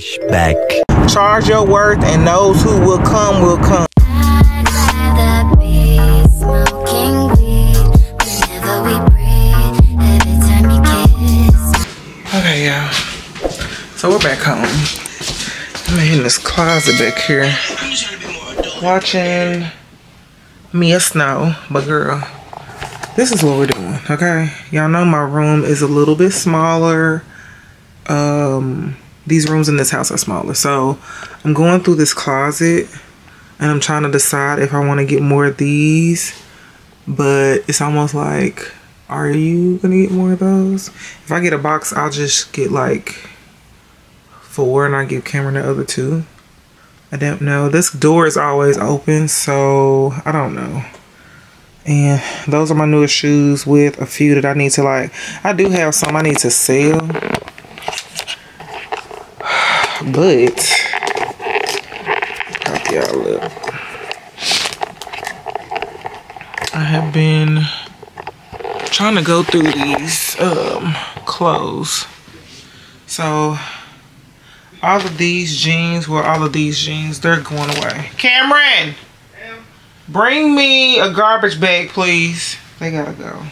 Flashback. Charge your worth and those who will come will come. I'd rather be smoking weed whenever we breathe. Every time you kiss. Okay, y'all. So we're back home. I'm in this closet back here. Watching Mia Snow. But girl, this is what we're doing, okay? Y'all know my room is a little bit smaller. Um, these rooms in this house are smaller. So I'm going through this closet and I'm trying to decide if I want to get more of these. But it's almost like, are you gonna get more of those? If I get a box, I'll just get like four and I give Cameron the other two. I don't know. This door is always open, so I don't know. And those are my newest shoes with a few that I need to like. I do have some I need to sell. But pop y'all up. I have been trying to go through these um clothes. So all of these jeans, well all of these jeans, they're going away. Cameron! Bring me a garbage bag, please. They gotta go.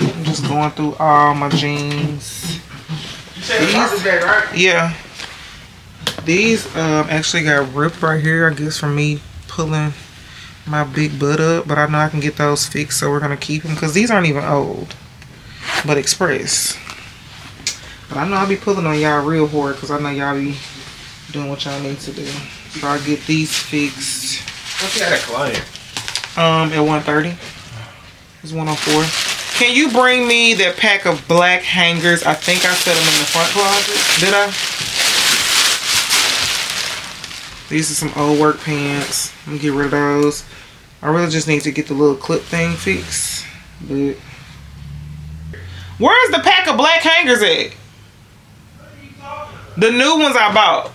I'm just going through all my jeans. These- Yeah. These um actually got ripped right here, I guess from me pulling my big butt up, but I know I can get those fixed, so we're gonna keep them because these aren't even old, but express. But I know I'll be pulling on y'all real hard because I know y'all be doing what y'all need to do. So I'll get these fixed What's a client? um at 130. It's 104. Can you bring me that pack of black hangers? I think I set them in the front closet. Did I? These are some old work pants. I'm gonna get rid of those. I really just need to get the little clip thing fixed. But where's the pack of black hangers at? The new ones I bought.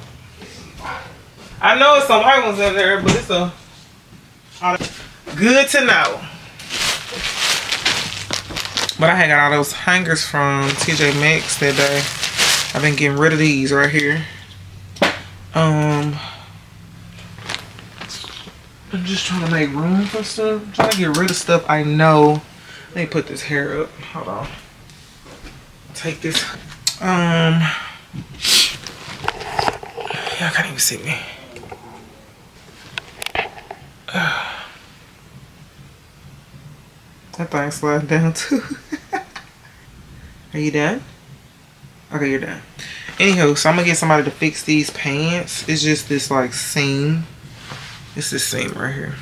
I know it's some white ones in there, but it's a good to know. But I had got all those hangers from TJ Maxx that day. I've been getting rid of these right here. Um, I'm just trying to make room for stuff. I'm trying to get rid of stuff I know. Let me put this hair up. Hold on. Take this. Um, y'all can't even see me. That thing sliding down too. Are you done? Okay, you're done. Anywho, so I'm gonna get somebody to fix these pants. It's just this like seam. It's this seam right here.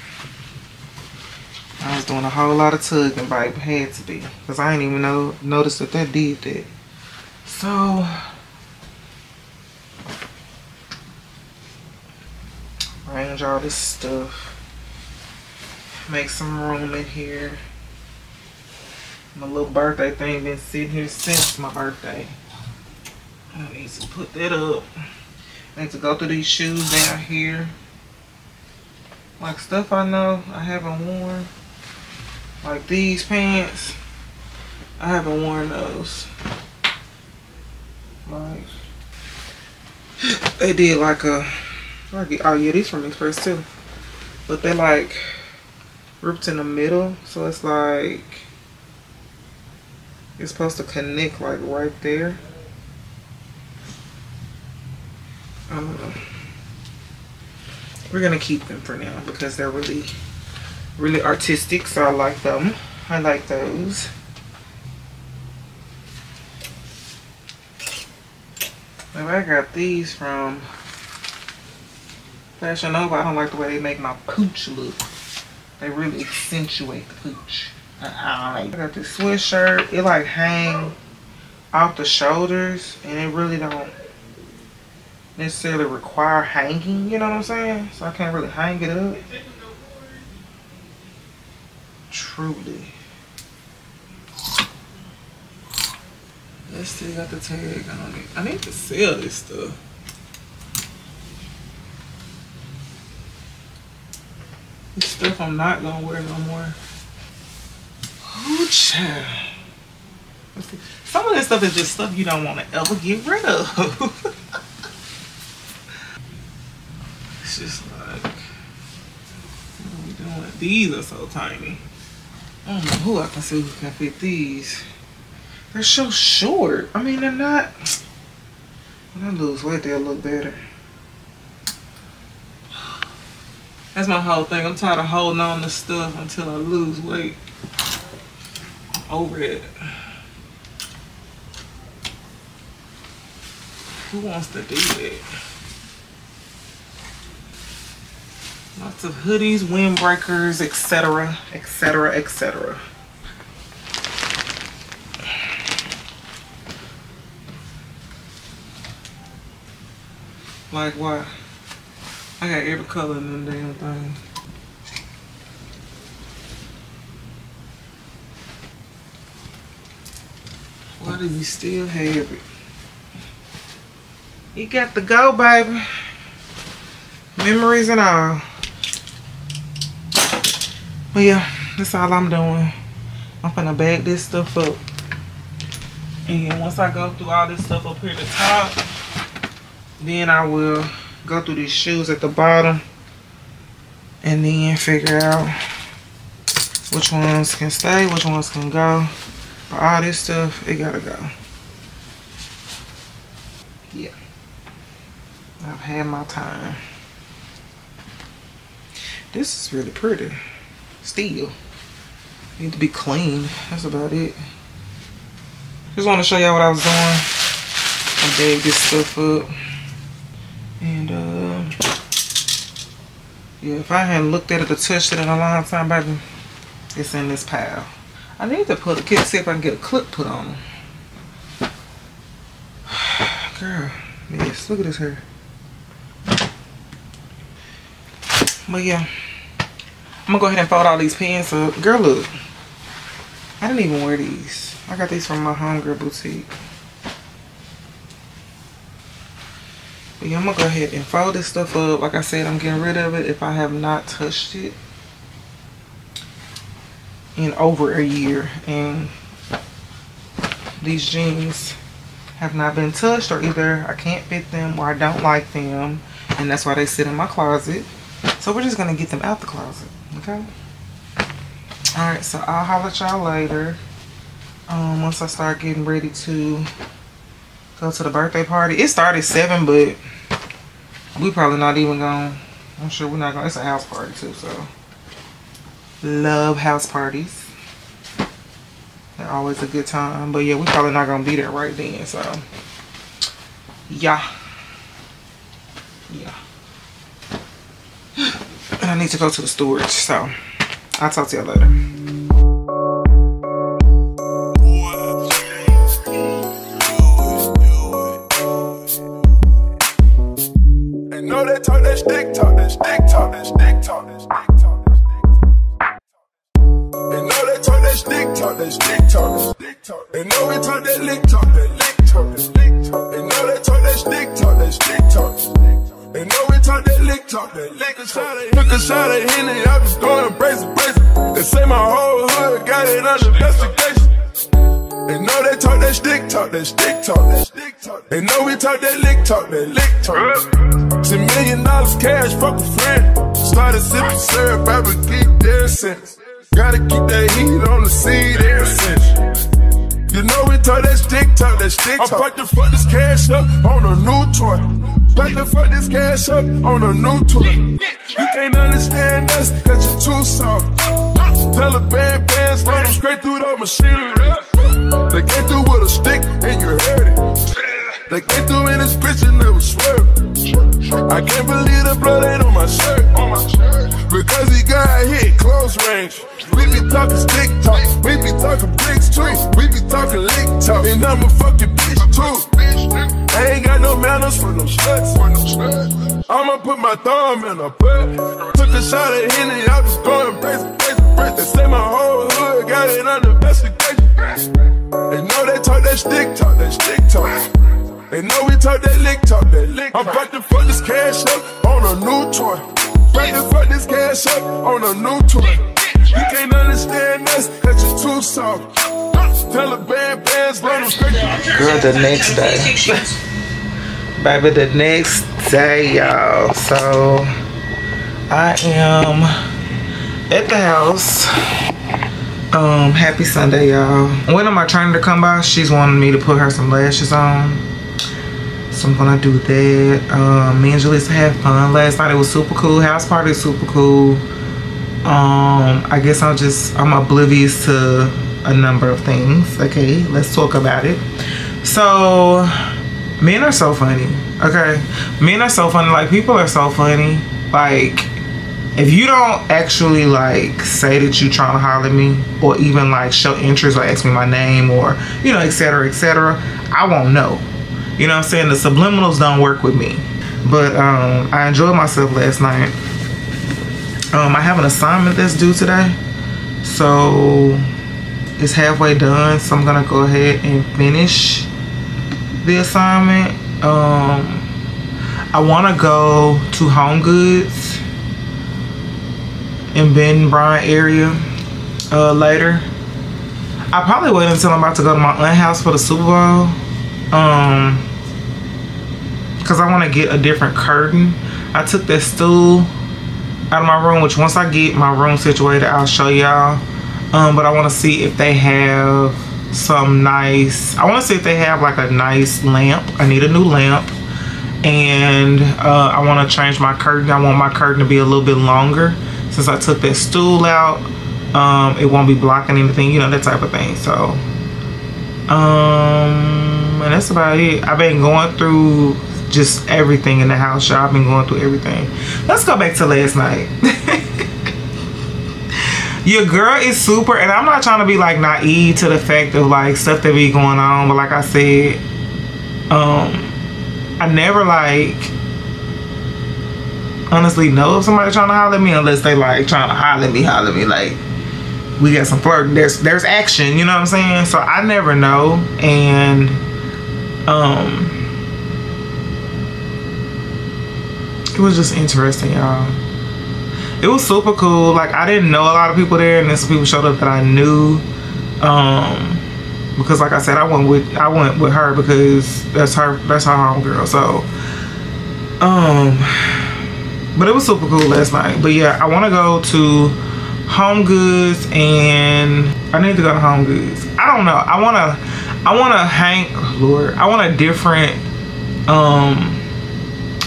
I was doing a whole lot of tugging, but it had to be. Because I didn't even know notice that that did that. So arrange all this stuff. Make some room in here. My little birthday thing been sitting here since my birthday. I need to put that up. I need to go through these shoes down here. Like stuff I know I haven't worn. Like these pants. I haven't worn those. Like they did like a oh yeah, these from Express too. But they like ripped in the middle. So it's like it's supposed to connect like right there. Know. We're gonna keep them for now because they're really, really artistic. So I like them. I like those. Now I got these from Fashion Nova. I don't like the way they make my pooch look. They really accentuate the pooch. I got this sweatshirt. It like hang off the shoulders and it really don't necessarily require hanging, you know what I'm saying? So I can't really hang it up. Truly. Let's got the tag on it. I need to sell this stuff. This stuff I'm not gonna wear no more. Some of this stuff is just stuff you don't want to ever get rid of. it's just like, what are we doing? These are so tiny. I don't know who I can see who can fit these. They're so short. I mean, they're not. When I lose weight, they'll look better. That's my whole thing. I'm tired of holding on to stuff until I lose weight over it. Who wants to do that? Lots of hoodies, windbreakers, etc., etc., etc. Like what? I got every color in them damn thing. Why do you still have it? You got to go, baby. Memories and all. Well, yeah, that's all I'm doing. I'm gonna bag this stuff up. And once I go through all this stuff up here at the top, then I will go through these shoes at the bottom and then figure out which ones can stay, which ones can go. All this stuff, it gotta go. Yeah. I've had my time. This is really pretty. Still. Need to be clean. That's about it. Just want to show y'all what I was doing. I bagged this stuff up. And, uh, yeah, if I hadn't looked at it or touched it in a long time, baby, it's in this pile. I need to put kit, see if I can get a clip put on them. Girl, yes, look at this hair. But yeah, I'm gonna go ahead and fold all these pants up. Girl, look. I didn't even wear these. I got these from my homegirl boutique. But yeah, I'm gonna go ahead and fold this stuff up. Like I said, I'm getting rid of it if I have not touched it in over a year. And these jeans have not been touched or either I can't fit them or I don't like them. And that's why they sit in my closet. So we're just gonna get them out the closet, okay? All right, so I'll holler at y'all later. Um, once I start getting ready to go to the birthday party. It started seven, but we probably not even gonna I'm sure we're not gonna It's a house party too, so love house parties. They're always a good time. But yeah, we're probably not gonna be there right then. So yeah, yeah. I need to go to the storage, so I'll talk to you later. Talk, that stick talk, that stick talk, that stick talk, They know we talk that lick talk, that lick talk. They know they talk that stick talk, that stick talk. They know we talk that lick talk, that lick talk. Took a shot at Henny, I was going brazen, brazen. They say my whole hood got it under investigation. They know they talk that stick talk, that stick talk, that stick talk. They know we talk that lick talk, that lick talk. Ten million dollars cash, fuck a friend. Started sipping syrup, I would keep their sense. Gotta keep that heat on the seed ever since. You know we talk that stick talk, that stick talk. I'm about to fuck this cash up on a new toy. About to fuck this cash up on a new toy. You can't understand us, cause you're too soft. Tell a band bands, run them straight through the machinery. They came through with a stick and you heard it. They came through in this bitch and never swerved. I can't believe the blood ain't on my shirt. Because he got hit close range. We be talking stick talk, we be talking bricks too. We be talking lick talk, and I'm a fucking bitch too. I ain't got no manners for no sluts. I'ma put my thumb in a butt. Took a shot at Henny, I was going crazy, crazy, crazy. They say my whole hood got it under investigation. They know they talk that stick talk, that stick talk. They know we talk that lick talk, that lick. I'm about to fuck this cash up on a new toy. About to fuck this cash up on a new toy. You can't understand us, cause you're too soft. Tell the band bands, run them straight Girl, the next day. Baby, the next day, y'all. So, I am at the house. Um, happy Sunday, y'all. When am I trying to come by? She's wanting me to put her some lashes on. I'm gonna do that. Um, me and had fun last night. It was super cool. House party super cool. Um, I guess I'm just I'm oblivious to a number of things. Okay, let's talk about it. So men are so funny. Okay, men are so funny. Like people are so funny. Like if you don't actually like say that you're trying to holler at me or even like show interest or ask me my name or you know etc etc i won't know you know what i'm saying? The subliminals don't work with me. But um i enjoyed myself last night. Um i have an assignment that's due today. So it's halfway done. So i'm gonna go ahead and finish the assignment. Um i want to go to home goods in Ben Bryant area uh, later. I probably wait until I'm about to go to my aunt house for the Super Bowl. Um, cause I want to get a different curtain. I took that stool out of my room, which once I get my room situated, I'll show y'all. Um, but I want to see if they have some nice. I want to see if they have like a nice lamp. I need a new lamp, and uh, I want to change my curtain. I want my curtain to be a little bit longer since I took that stool out um, it won't be blocking anything you know that type of thing so um and that's about it. I've been going through just everything in the house y'all. I've been going through everything. Let's go back to last night. Your girl is super and I'm not trying to be like naive to the fact of like stuff that be going on but like I said um I never like honestly know if somebody trying to holler at me unless they like trying to holler at me, holler at me like we got some flirting. There's there's action, you know what I'm saying? So I never know and um it was just interesting, y'all. It was super cool. Like I didn't know a lot of people there and then some people showed up that I knew. Um because like I said, I went with I went with her because that's her that's her homegirl. So um but it was super cool last night but yeah i want to go to home goods and i need to go to home goods. I don't know. I want to i want to hang lord i want a different um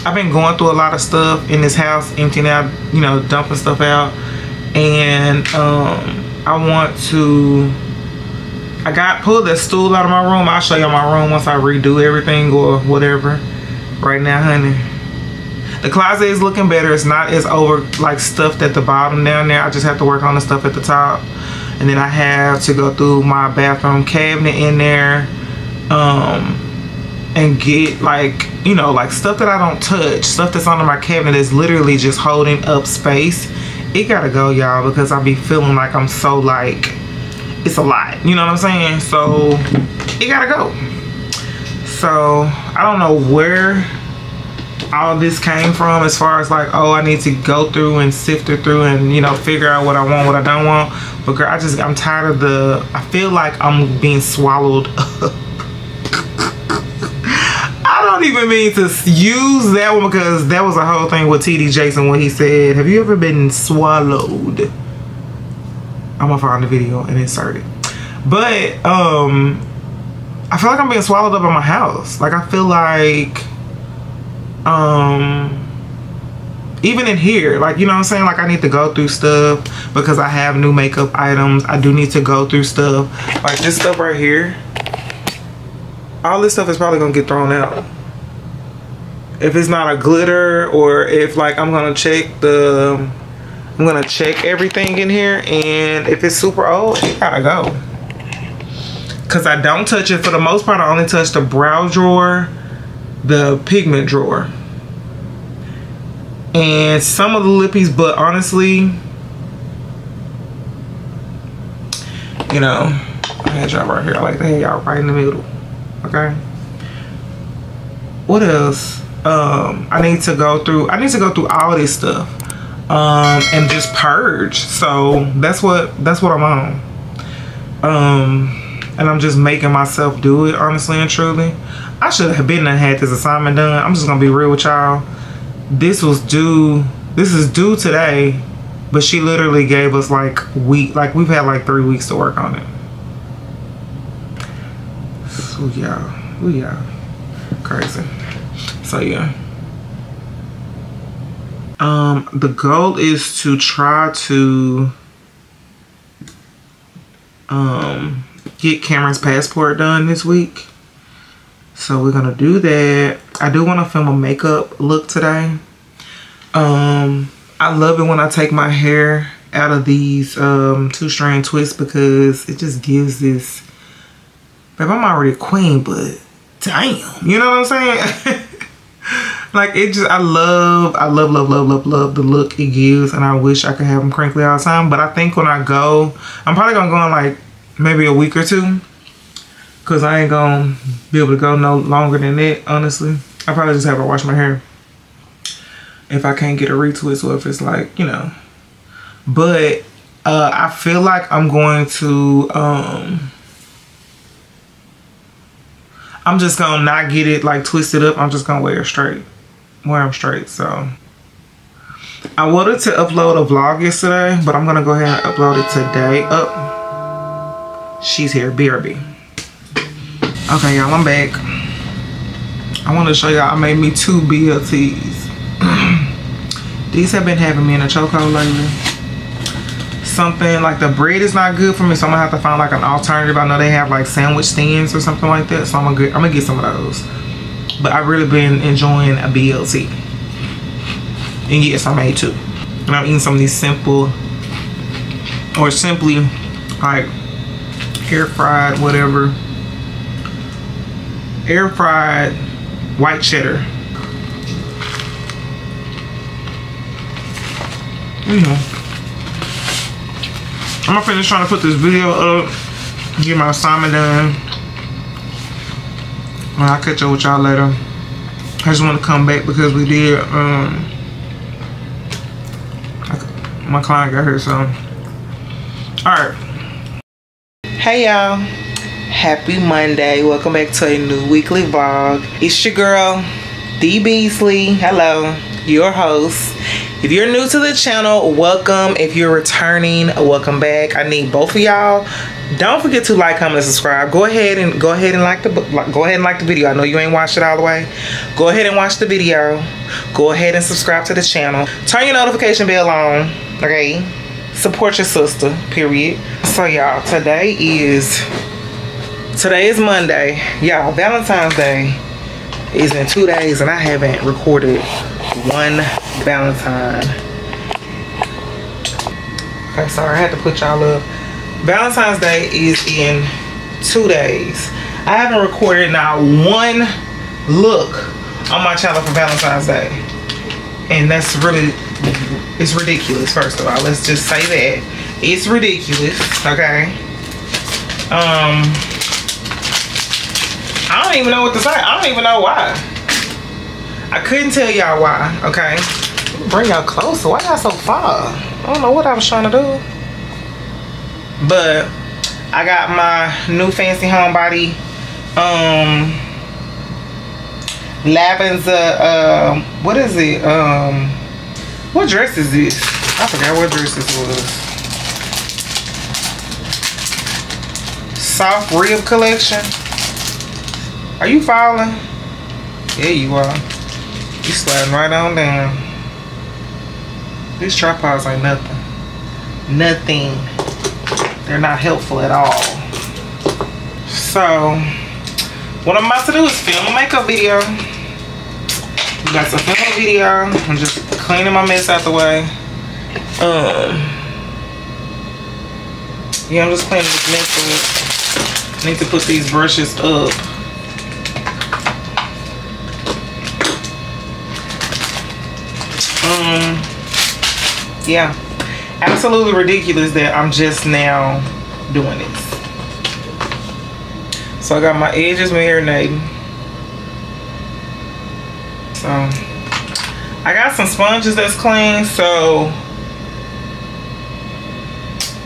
i've been going through a lot of stuff in this house emptying out you know dumping stuff out. And um i want to i got pulled that stool out of my room. I'll show you my room once i redo everything or whatever. Right now honey the closet is looking better. It's not as over like stuffed at the bottom down there. I just have to work on the stuff at the top. And then I have to go through my bathroom cabinet in there. Um, and get like, you know, like stuff that I don't touch. Stuff that's under my cabinet is literally just holding up space. It gotta go, y'all, because I be feeling like I'm so like, it's a lot. You know what I'm saying? So, it gotta go. So, I don't know where all this came from as far as like oh I need to go through and sift it through and you know figure out what I want what I don't want. But girl I just I'm tired of the I feel like I'm being swallowed I don't even mean to use that one because that was a whole thing with TD Jakes when he said have you ever been swallowed? I'm gonna find the video and insert it. But um I feel like I'm being swallowed up in my house. Like I feel like um even in here like you know i'm saying? Like i need to go through stuff because i have new makeup items. I do need to go through stuff. Like this stuff right here all this stuff is probably gonna get thrown out. If it's not a glitter or if like i'm gonna check the i'm gonna check everything in here and if it's super old it gotta go. Because i don't touch it. For the most part i only touch the brow drawer the pigment drawer. And some of the lippies but honestly you know I had y'all right here. I like to have y'all right in the middle okay? What else? Um I need to go through I need to go through all this stuff um and just purge. So that's what that's what I'm on. Um and I'm just making myself do it honestly and truly I should have been and had this assignment done I'm just gonna be real with y'all this was due this is due today, but she literally gave us like week, like we've had like three weeks to work on it. So yeah, oh yeah, crazy. So yeah. Um, the goal is to try to um get Cameron's passport done this week. So we're gonna do that. I do want to film a makeup look today. Um, I love it when I take my hair out of these um, two strand twists because it just gives this. Babe, I'm already a queen, but damn, you know what I'm saying? like it just, I love, I love, love, love, love, love the look it gives, and I wish I could have them crinkly all the time. But I think when I go, I'm probably gonna go in like maybe a week or two, cause I ain't gonna be able to go no longer than that. Honestly, I probably just have to wash my hair if I can't get a retwist or if it's like, you know. But uh, I feel like I'm going to, um, I'm just gonna not get it like twisted up. I'm just gonna wear it straight, wear them straight. So I wanted to upload a vlog yesterday, but I'm gonna go ahead and upload it today. Up, oh, she's here, BRB. Okay, y'all, I'm back. I want to show y'all I made me two BLTs. These have been having me in a chokehold lately. Something like the bread is not good for me, so I'm gonna have to find like an alternative. I know they have like sandwich stands or something like that, so I'm gonna get, I'm gonna get some of those. But I've really been enjoying a BLT. And yes, I made two. And I'm eating some of these simple or simply like air fried whatever air fried white cheddar. I'm gonna finish trying to put this video up, get my assignment done. And I'll catch up with y'all later. I just want to come back because we did, um, my client got here, so. Alright. Hey y'all. Happy Monday. Welcome back to a new weekly vlog. It's your girl, D Beasley. Hello, your host. If you're new to the channel, welcome. If you're returning, welcome back. I need both of y'all. Don't forget to like, comment, and subscribe. Go ahead and go ahead and like the go ahead and like the video. I know you ain't watched it all the way. Go ahead and watch the video. Go ahead and subscribe to the channel. Turn your notification bell on. Okay. Support your sister. Period. So y'all, today is today is Monday. Y'all, Valentine's Day is in two days, and I haven't recorded one Valentine. Okay, sorry, I had to put y'all up. Valentine's Day is in two days. I haven't recorded now one look on my channel for Valentine's Day. And that's really, it's ridiculous, first of all. Let's just say that. It's ridiculous, okay? Um, I don't even know what to say. I don't even know why. I couldn't tell y'all why, okay? Bring y'all closer. Why y'all so far? I don't know what I was trying to do. But I got my new fancy homebody um lavender um what is it? Um what dress is this? I forgot what dress this was. Soft rib collection. Are you following? Yeah, you are. You sliding right on down. These tripods ain't nothing. Nothing. They're not helpful at all. So, what I'm about to do is film a makeup video. We got to film a video. I'm just cleaning my mess out the way. Um, yeah, I'm just cleaning this mess up. I need to put these brushes up. Um yeah. Absolutely ridiculous that i'm just now doing this. So i got my edges marinating. So i got some sponges that's clean so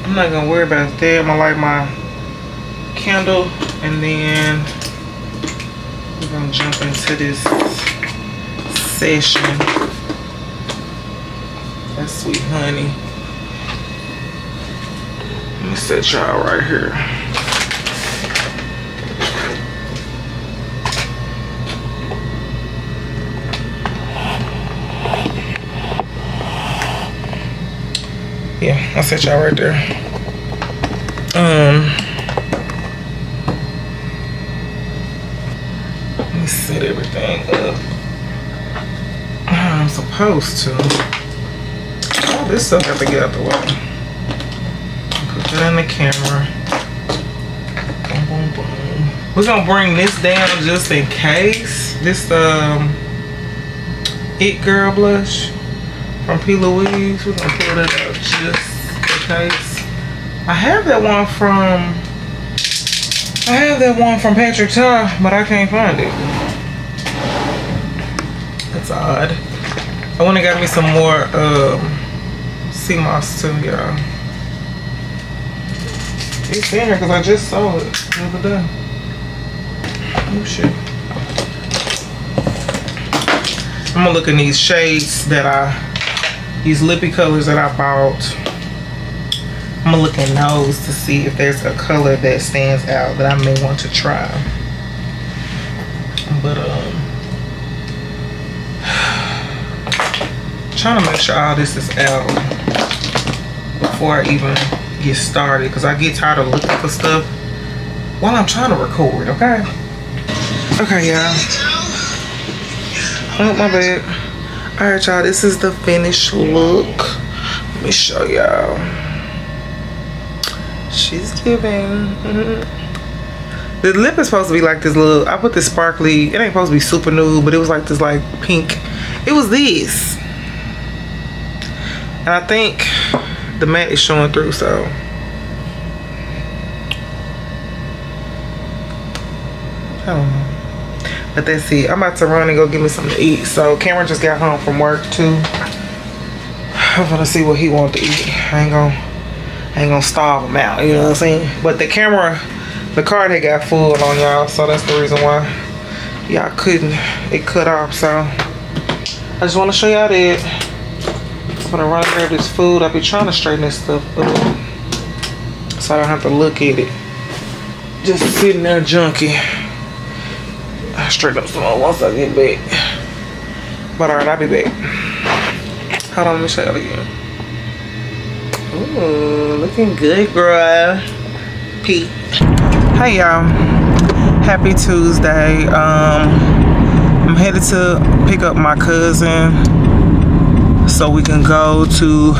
i'm not gonna worry about that. I'm gonna light my candle and then we're gonna jump into this session That's sweet honey. Let me set y'all right here. Yeah, I'll set y'all right there. Um, let me set everything up. I'm supposed to. This stuff got to get out the way. Put that in the camera. Boom, boom, boom. We're gonna bring this down just in case. This um, It Girl blush from P. Louise. We're gonna pull that out just in case. I have that one from. I have that one from Patrick Ta, but I can't find it. That's odd. I wanna got me some more um, sea moss too, y'all. It's in here because I just saw it the other day. Oh shit. I'm gonna look in these shades that I, these lippy colors that I bought. I'm gonna look in those to see if there's a color that stands out that I may want to try. But um, trying to make sure all this is out before I even get started because I get tired of looking for stuff while I'm trying to record, okay? Okay, y'all. Oh, my bad. All right, y'all, this is the finished look. Let me show y'all. She's giving. Mm-hmm. The lip is supposed to be like this little, I put this sparkly, it ain't supposed to be super nude, but it was like this like pink. It was this. And I think the matte is showing through, so. I don't know. But that's it. I'm about to run and go get me something to eat. So Cameron just got home from work too. I'm gonna see what he wants to eat. I ain't gonna, I ain't gonna starve him out, you know what I'm saying? But the camera, the card had got full on y'all, so that's the reason why y'all couldn't, it cut off, so. I just wanna show y'all that. I'm gonna run and grab this food. I be trying to straighten this stuff up so I don't have to look at it. Just sitting there junky. I'll straighten up some more once I get back. But alright, I'll be back. Hold on, let me show y'all again. Ooh, looking good, girl. Pete. Hey y'all. Happy Tuesday. Um, I'm headed to pick up my cousin so we can go to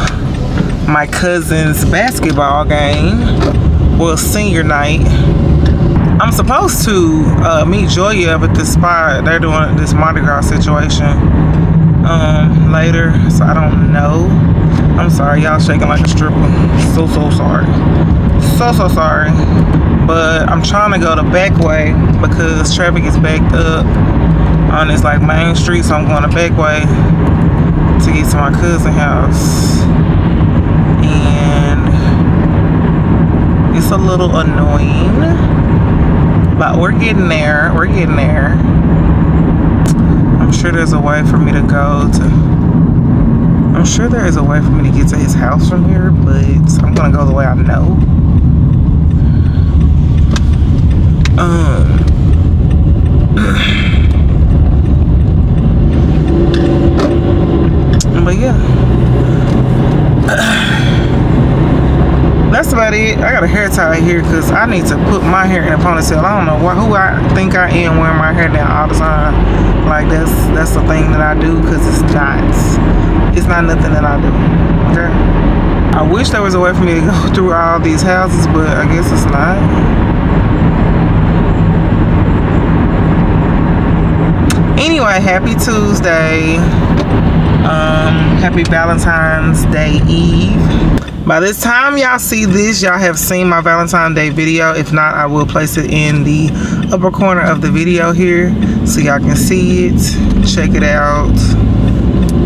my cousin's basketball game. Well senior night. I'm supposed to uh, meet joya up at this spot they're doing this mardi gras situation um, later so i don't know. I'm sorry y'all shaking like a stripper. So so sorry. So so sorry. But i'm trying to go the back way because traffic is backed up. On this like main street so i'm going the back way to get to my cousin's house. And it's a little annoying but we're getting there we're getting there. I'm sure there's a way for me to go to I'm sure there is a way for me to get to his house from here but I'm gonna go the way I know. Um but yeah. That's about it. I got a hair tie here because i need to put my hair in a ponytail. I don't know why, who i think i am wearing my hair down all the time. Like that's that's the thing that i do because it's not it's not nothing that i do okay? I wish there was a way for me to go through all these houses but i guess it's not. Anyway happy tuesday um, happy valentine's day eve. By this time y'all see this y'all have seen my valentine's day video. If not i will place it in the upper corner of the video here so y'all can see it. Check it out.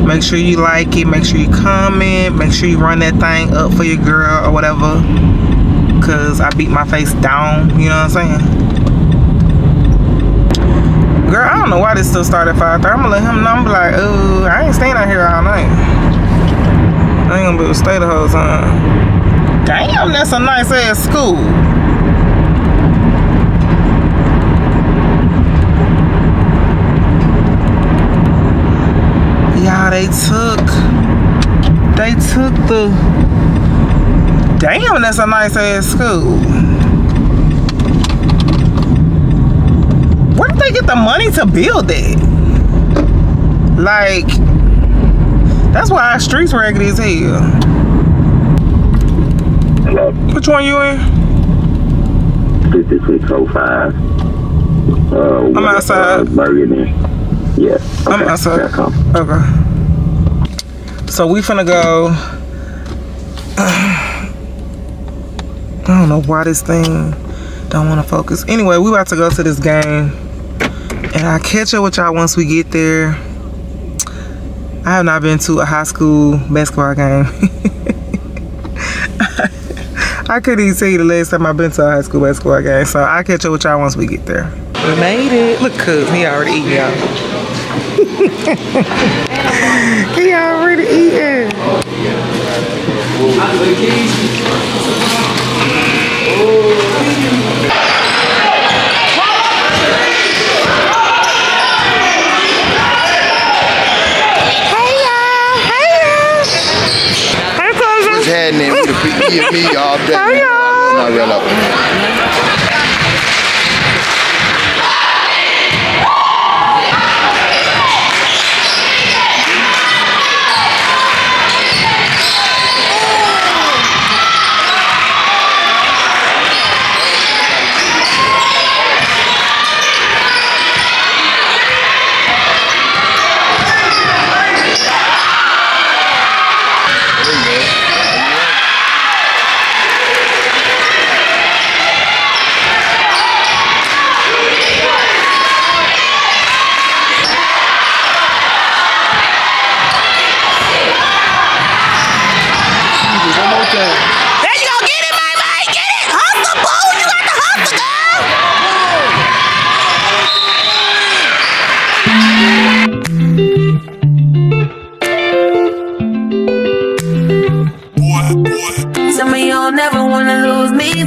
Make sure you like it. Make sure you comment. Make sure you run that thing up for your girl or whatever because i beat my face down you know what i'm saying Girl, I don't know why this still started at 5 I'm gonna let him know. I'm like, oh, I ain't staying out here all night. I ain't gonna be able to stay the whole time. Damn, that's a nice ass school. Yeah, they took they took the damn that's a nice ass school. Where did they get the money to build it? Like that's why our streets raggedy as hell. Hello, Which one you in? 5605. Uh, I'm outside. Burgundy. Yeah. I'm outside. Okay. So we finna go. I don't know why this thing don't want to focus. Anyway, we about to go to this game, and I'll catch up with y'all once we get there. I have not been to a high school basketball game. I couldn't even tell you the last time I've been to a high school basketball game, so I'll catch up with y'all once we get there. We made it. Look, cuz he already eating y'all. He already eating. Hey y'all. Hey y'all. Hey happening with the me and me all day? Hey y'all.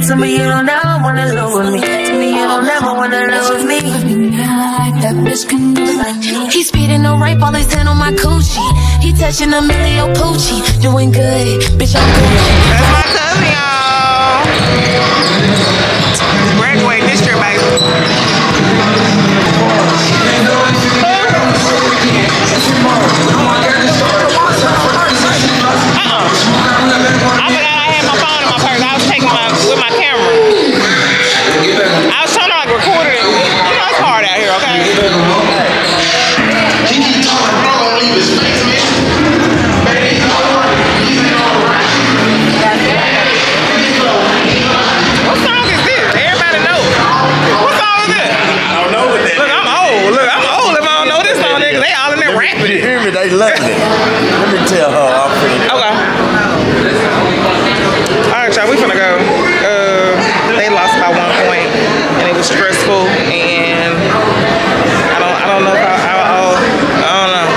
Tell me you don't never wanna lose me. Tell me you don't never wanna lose me. He speeding no rape, all his hand on my coochie. He touching a millio poochie. Doing good, bitch, I'm good. That's my cousin, y'all. Graduate this year, baby. Uh-uh. I was trying to like record it. You know it's hard out here, okay? What song is this? Everybody know. What song is this? I don't know what that Look, I'm old. Look, I'm old if I don't know this song, nigga. They all in there rapping. hear me? They love it. Let me tell her. I'm finna Okay. All right, y'all. We finna go. Uh, they lost by one point, and it was stressful. And I don't, I don't know if I, I, I, I don't know.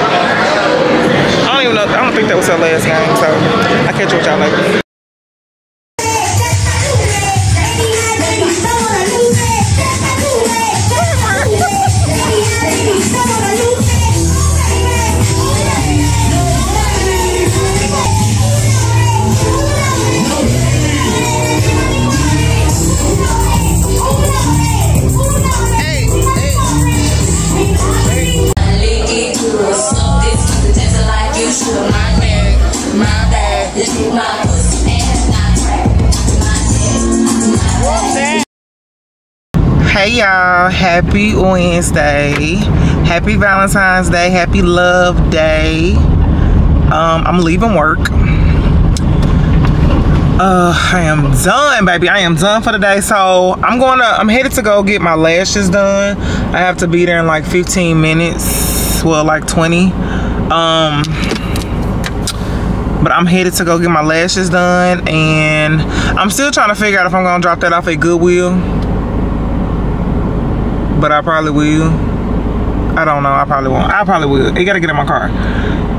I don't even know. I don't think that was her last game. So I catch with y'all later. Wednesday. Happy Valentine's Day. Happy Love Day. Um, I'm leaving work. Uh, I am done, baby. I am done for the day. So I'm gonna I'm headed to go get my lashes done. I have to be there in like 15 minutes. Well, like 20. Um but I'm headed to go get my lashes done and I'm still trying to figure out if I'm gonna drop that off at Goodwill but I probably will. I don't know. I probably won't. I probably will. It gotta get in my car.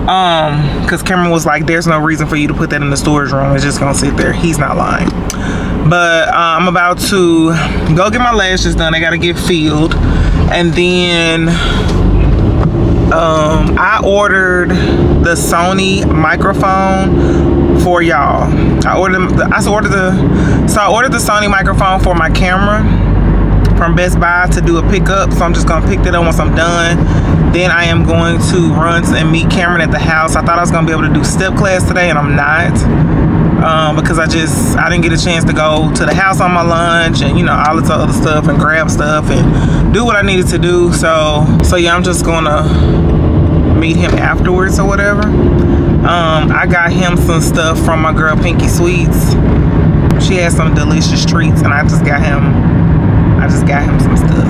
Um, because Cameron was like, there's no reason for you to put that in the storage room. It's just gonna sit there. He's not lying. But uh, I'm about to go get my lashes done. I gotta get filled. And then um, I ordered the Sony microphone for y'all. I ordered the, I ordered the so I ordered the Sony microphone for my camera from Best Buy to do a pickup. So I'm just gonna pick that up once I'm done. Then I am going to run and meet Cameron at the house. I thought I was gonna be able to do step class today and I'm not. Um, because I just I didn't get a chance to go to the house on my lunch and you know all this other stuff and grab stuff and do what I needed to do. So so yeah, I'm just gonna meet him afterwards or whatever. Um, I got him some stuff from my girl Pinky Sweets. She has some delicious treats, and I just got him. Just got him some stuff.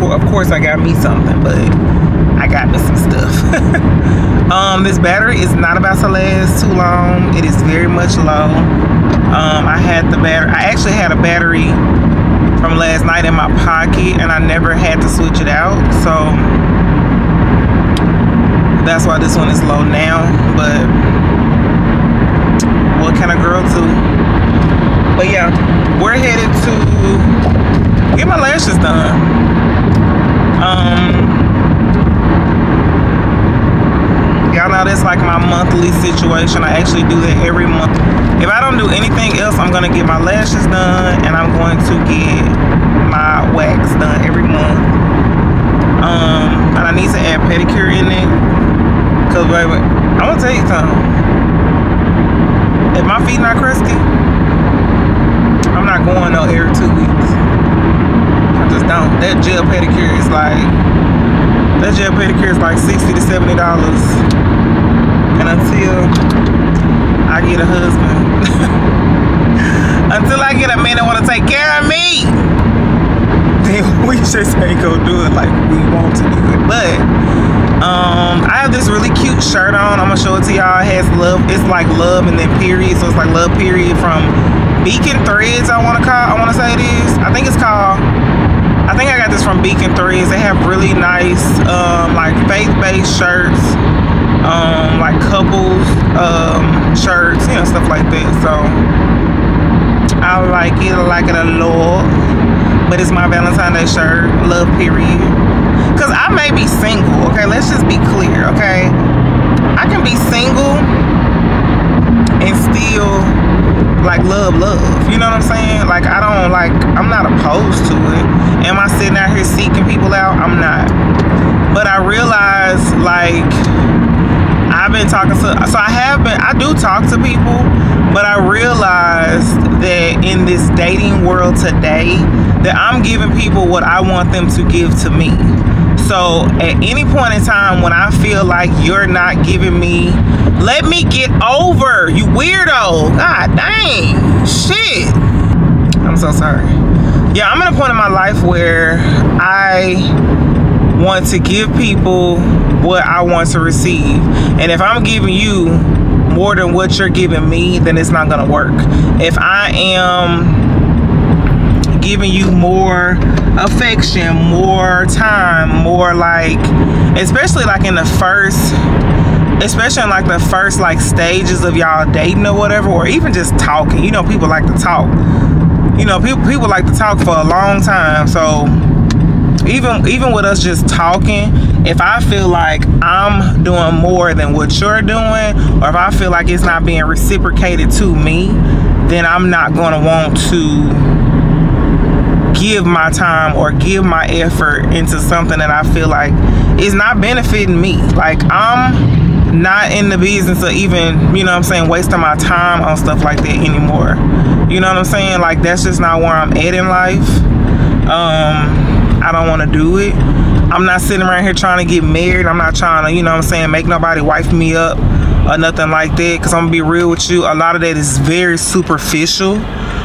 Of course, I got me something, but I got me some stuff. um, this battery is not about to last too long. It is very much low. Um, I had the battery. I actually had a battery from last night in my pocket, and I never had to switch it out. So that's why this one is low now but what kind of girl too but yeah we're headed to get my lashes done um y'all know that's like my monthly situation i actually do that every month if i don't do anything else i'm gonna get my lashes done and i'm going to get my wax done every month um and i need to add pedicure in it Cause baby, I'm gonna tell you something. If my feet not crusty, I'm not going no every two weeks. Just don't. That gel pedicure is like that gel pedicure is like sixty to seventy dollars. And until I get a husband, until I get a man that wanna take care of me, then we just ain't gonna do it like we want to do it. But um, I have this really cute shirt on. I'm gonna show it to y'all. It has love. It's like love and then period. So it's like love period from Beacon Threads. I want to call. I want to say it is. I think it's called. I think I got this from Beacon Threads. They have really nice, um, like faith-based shirts, um, like couples um, shirts, you know, stuff like that. So I like it. I like it a lot. But it's my Valentine's Day shirt. Love period. Because I may be single, okay? Let's just be clear, okay? I can be single and still like love love. You know what i'm saying? Like i don't like i'm not opposed to it. Am i sitting out here seeking people out? I'm not. But i realize like i've been talking to so i have been i do talk to people but i realized that in this dating world today that i'm giving people what i want them to give to me so at any point in time when I feel like you're not giving me, let me get over, you weirdo. God dang, shit. I'm so sorry. Yeah, I'm at a point in my life where I want to give people what I want to receive. And if I'm giving you more than what you're giving me, then it's not gonna work. If I am giving you more affection, more time, more like, especially like in the first, especially in like the first like stages of y'all dating or whatever, or even just talking. You know, people like to talk. You know, people people like to talk for a long time. So even even with us just talking, if I feel like I'm doing more than what you're doing, or if I feel like it's not being reciprocated to me, then I'm not gonna want to give my time or give my effort into something that I feel like is not benefiting me. Like I'm not in the business of even, you know what I'm saying, wasting my time on stuff like that anymore. You know what I'm saying? Like that's just not where I'm at in life. Um, I don't want to do it. I'm not sitting around here trying to get married. I'm not trying to, you know what I'm saying, make nobody wife me up or nothing like that. Cause I'm gonna be real with you. A lot of that is very superficial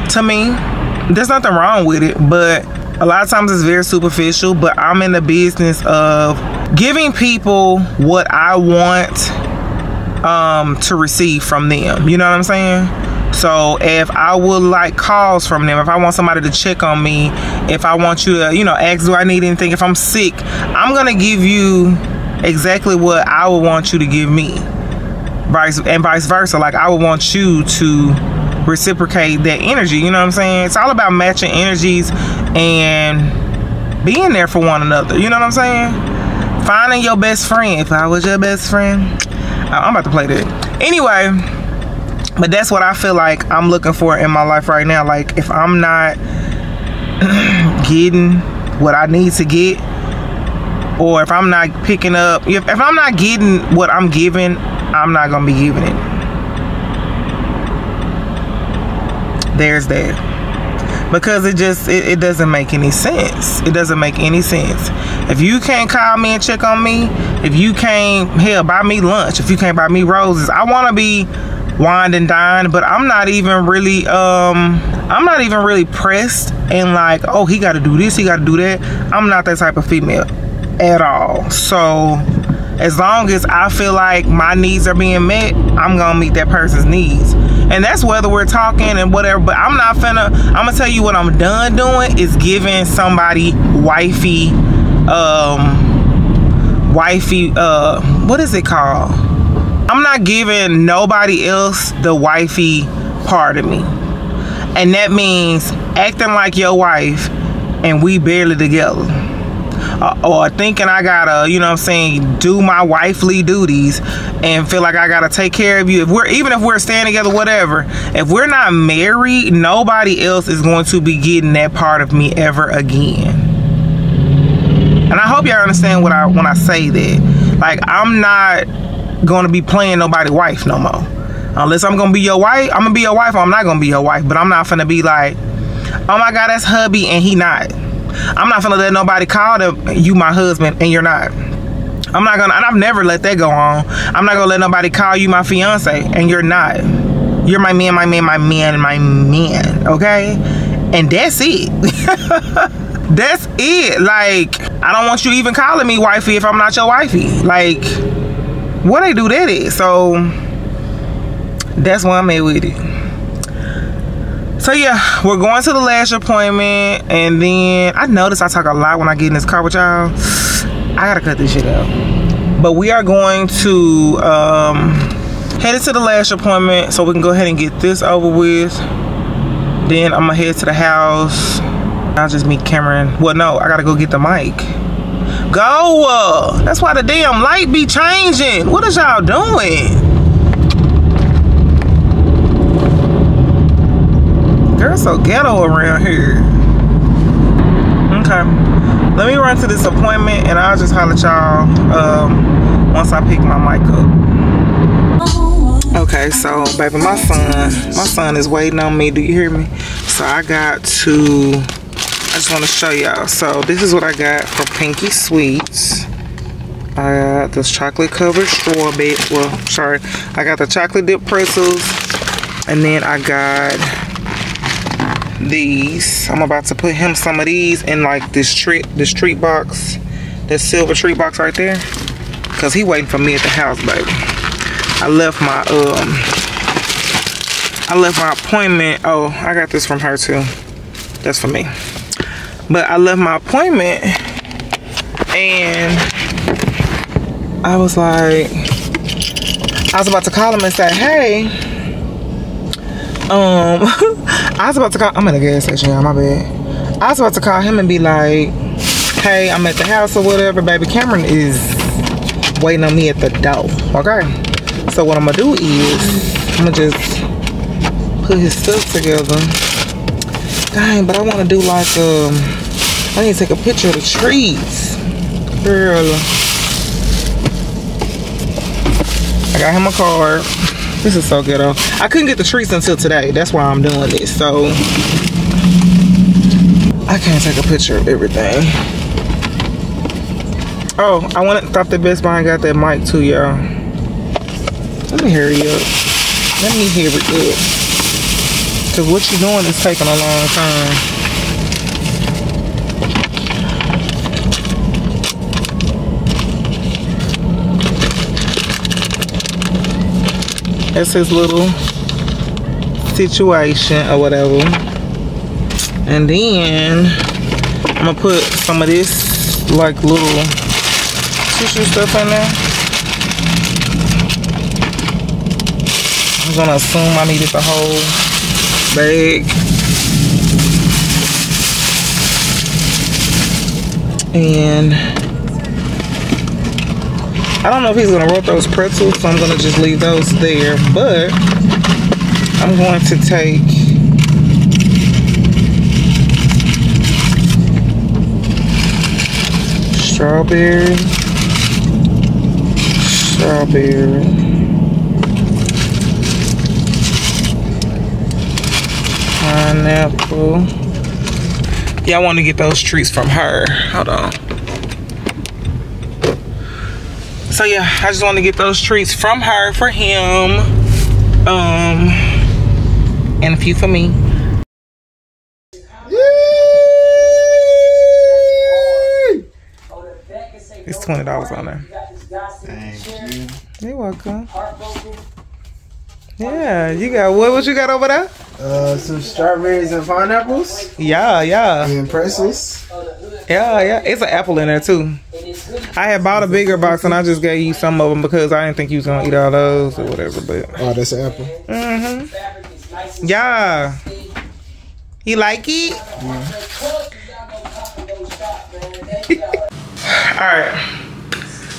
to me there's nothing wrong with it, but a lot of times it's very superficial. But I'm in the business of giving people what I want um, to receive from them. You know what I'm saying? So if I would like calls from them, if I want somebody to check on me, if I want you to, you know, ask, do I need anything? If I'm sick, I'm gonna give you exactly what I would want you to give me. vice and vice versa. Like I would want you to reciprocate that energy. You know what I'm saying? It's all about matching energies and being there for one another. You know what I'm saying? Finding your best friend. If I was your best friend, I'm about to play that. Anyway, but that's what I feel like I'm looking for in my life right now. Like if I'm not getting what I need to get, or if I'm not picking up, if, if I'm not getting what I'm giving, I'm not gonna be giving it. There's that. Because it just it, it doesn't make any sense. It doesn't make any sense. If you can't call me and check on me, if you can't hell buy me lunch, if you can't buy me roses, I wanna be wined and dine but I'm not even really um I'm not even really pressed and like, oh he gotta do this, he gotta do that. I'm not that type of female at all. So as long as I feel like my needs are being met, I'm gonna meet that person's needs. And that's whether we're talking and whatever, but I'm not finna, I'm gonna tell you what I'm done doing is giving somebody wifey, um, wifey, uh, what is it called? I'm not giving nobody else the wifey part of me. And that means acting like your wife and we barely together uh, or thinking I gotta, you know what I'm saying, do my wifely duties and feel like I gotta take care of you. If we're even if we're staying together, whatever, if we're not married, nobody else is going to be getting that part of me ever again. And I hope y'all understand what I when I say that. Like I'm not gonna be playing nobody wife no more. Unless I'm gonna be your wife, I'm gonna be your wife I'm not gonna be your wife. But I'm not gonna be like, oh my god, that's hubby and he not. I'm not gonna let nobody call you my husband and you're not. I'm not gonna, and I've never let that go on. I'm not gonna let nobody call you my fiance and you're not. You're my man, my man, my man, my man, okay? And that's it. that's it. Like, I don't want you even calling me wifey if I'm not your wifey. Like, what they do that is. So, that's why I'm at with it so yeah we're going to the lash appointment and then i notice i talk a lot when i get in this car with y'all. I gotta cut this shit out. But we are going to um headed to the lash appointment so we can go ahead and get this over with. Then i'm gonna head to the house. I'll just meet cameron. Well no i gotta go get the mic. Go that's why the damn light be changing. What is y'all doing Girl, so ghetto around here. Okay. Let me run to this appointment and I'll just holler at y'all um, once I pick my mic up. Okay, so baby, my son, my son is waiting on me. Do you hear me? So I got to, I just want to show y'all. So this is what I got for Pinky Sweets. I got this chocolate covered strawberry. Well, sorry. I got the chocolate dip pretzels. And then I got these. I'm about to put him some of these in like this treat this treat box. This silver treat box right there. Cause he waiting for me at the house, baby. I left my um I left my appointment. Oh, I got this from her too. That's for me. But I left my appointment and I was like I was about to call him and say, hey, um, I was about to call. I'm at a gas station, y'all. My bad. I was about to call him and be like, "Hey, I'm at the house or whatever." Baby Cameron is waiting on me at the door. Okay. So what I'm gonna do is I'm gonna just put his stuff together. Dang, but I want to do like um. I need to take a picture of the trees, girl. I got him a card. This is so ghetto. I couldn't get the treats until today. That's why I'm doing this. So I can't take a picture of everything. Oh, I went and thought the Best Buy got that mic too, y'all. Let me hurry up. Let me hurry up. Cause what you're doing is taking a long time. That's his little situation or whatever. And then I'm gonna put some of this like little tissue stuff in there. I'm gonna assume I needed the whole bag. And I don't know if he's gonna roll those pretzels, so I'm gonna just leave those there. But I'm going to take strawberry, strawberry, pineapple. Yeah, I want to get those treats from her. Hold on. So yeah, I just want to get those treats from her for him. Um, and a few for me. It's twenty dollars on there. Thank you. You're welcome. Yeah, you got what? What you got over there? Uh, some strawberries and pineapples Yeah, yeah, and pretzels. yeah, yeah. It's an apple in there too. I had bought a bigger box and I just gave you some of them because I didn't think you was gonna eat all those or whatever. But Oh, that's an apple. mm-hmm. yeah, you like it? Yeah. all right.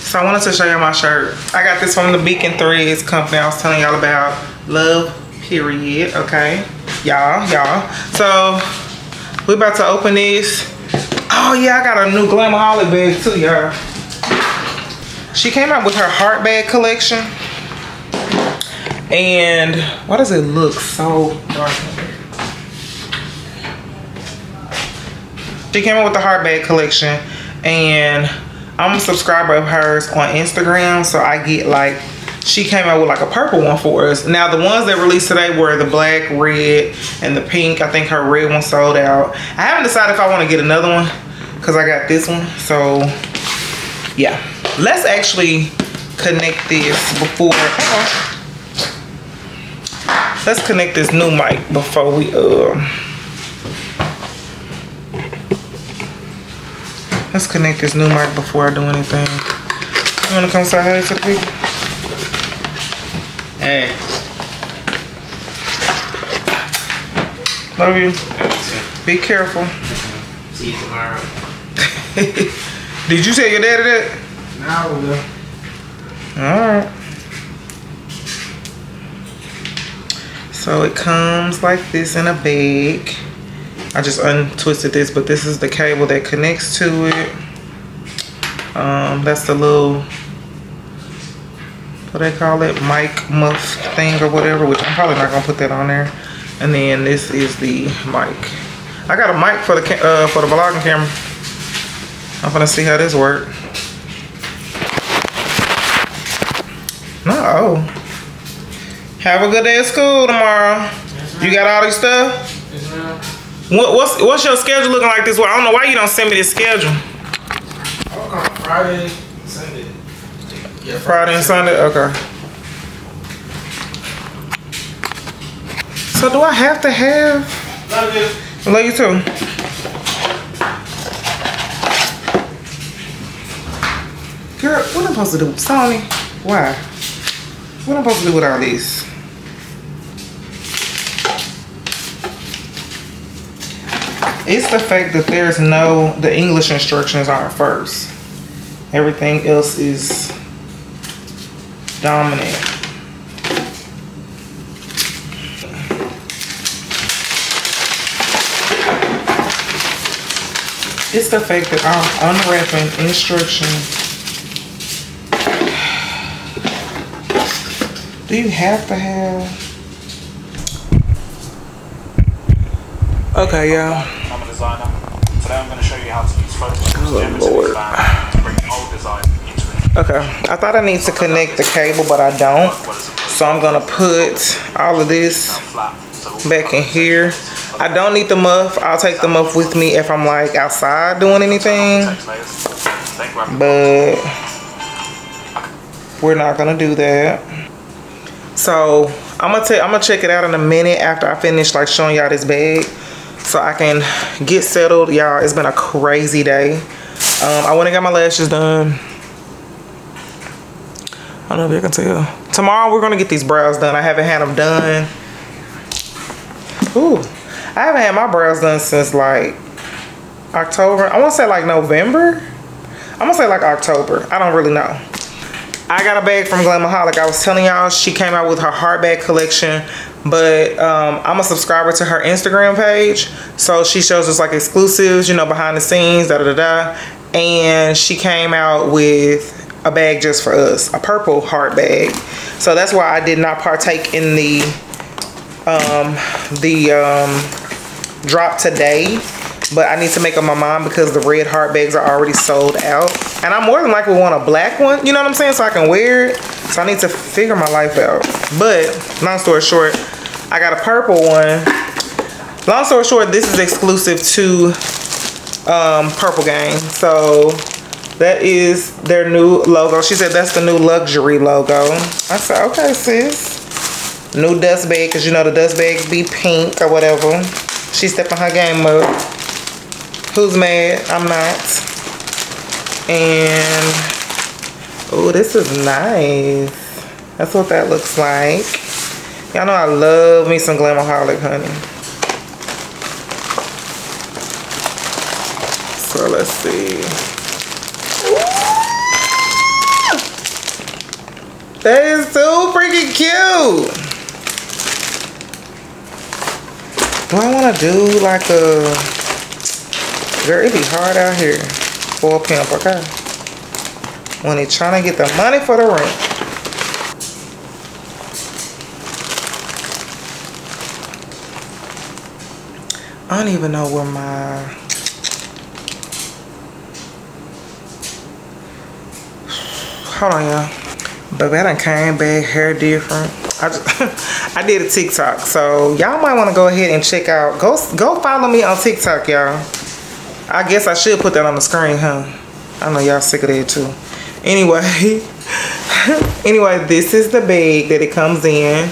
So I wanted to show you my shirt. I got this from the Beacon Threads company I was telling y'all about. Love, period. Okay, y'all, y'all. So we about to open these. Oh yeah, I got a new Glamaholic bag too, y'all. She came out with her heart bag collection. And why does it look so dark? She came out with the heart bag collection and I'm a subscriber of hers on Instagram, so I get like she came out with like a purple one for us. Now the ones that released today were the black, red, and the pink. I think her red one sold out. I haven't decided if I want to get another one because I got this one. So yeah, let's actually connect this before. Let's connect this new mic before we uh. Let's connect this new mic before I do anything. You wanna come say hi to the people? Hey. Love you. Be careful. See you tomorrow. Did you tell your daddy that? Go. Alright. So it comes like this in a bag. I just untwisted this, but this is the cable that connects to it. Um, that's the little, what they call it, mic muff thing or whatever, which I'm probably not gonna put that on there. And then this is the mic. I got a mic for the uh, for the vlogging camera. I'm gonna see how this work. No. Have a good day at school tomorrow. You got all this stuff? What, what's what's your schedule looking like this week? I don't know why you don't send me this schedule. Friday. Yeah, Friday and Sunday? Okay. So do I have to have Love you. Love you too. Girl, what am I supposed to do? Sony? Why? What am I supposed to do with all this? It's the fact that there's no, the English instructions aren't first. Everything else is dominant. It's the fact that I'm unwrapping instructions. Do you have to have? Okay, y'all. I'm a designer. Today I'm going to show you how to use Photoshop Oh, Lord. Okay, I thought I need to connect the cable, but I don't. So I'm gonna put all of this back in here. I don't need the muff. I'll take the muff with me if I'm like outside doing anything, but we're not gonna do that. So I'm gonna take, I'm gonna check it out in a minute after I finish like showing y'all this bag, so I can get settled. Y'all, it's been a crazy day. Um, I went and got my lashes done. I don't know if you can tell. Tomorrow we're gonna get these brows done. I haven't had them done. Ooh, I haven't had my brows done since like October. I want to say like November. I'm gonna say like October. I don't really know. I got a bag from Glamaholic. I was telling y'all she came out with her heart bag collection, but um, I'm a subscriber to her Instagram page. So she shows us like exclusives, you know, behind the scenes, da da da da. And she came out with a bag just for us, a purple heart bag. So that's why I did not partake in the um, the um, drop today but I need to make up my mind because the red heart bags are already sold out. And I more than likely want a black one, you know what I'm saying? So I can wear it. So I need to figure my life out. But long story short, I got a purple one. Long story short, this is exclusive to um, Purple Gang. So that is their new logo. She said that's the new luxury logo. I said, okay, sis. New dust bag, because you know the dust bags be pink or whatever. She's stepping her game up. Who's mad? I'm not. And, oh, this is nice. That's what that looks like. Y'all know I love me some Glamaholic, honey. So let's see. That is so freaking cute. Do I want to do like a Girl, it be hard out here for a pimp, okay? When they trying to get the money for the rent. I don't even know where my... Hold on, y'all. Baby, I done came back, hair different. I just, I did a TikTok, so y'all might want to go ahead and check out. Go, go follow me on TikTok, y'all. I guess I should put that on the screen, huh? I know y'all sick of that too. Anyway, anyway, this is the bag that it comes in.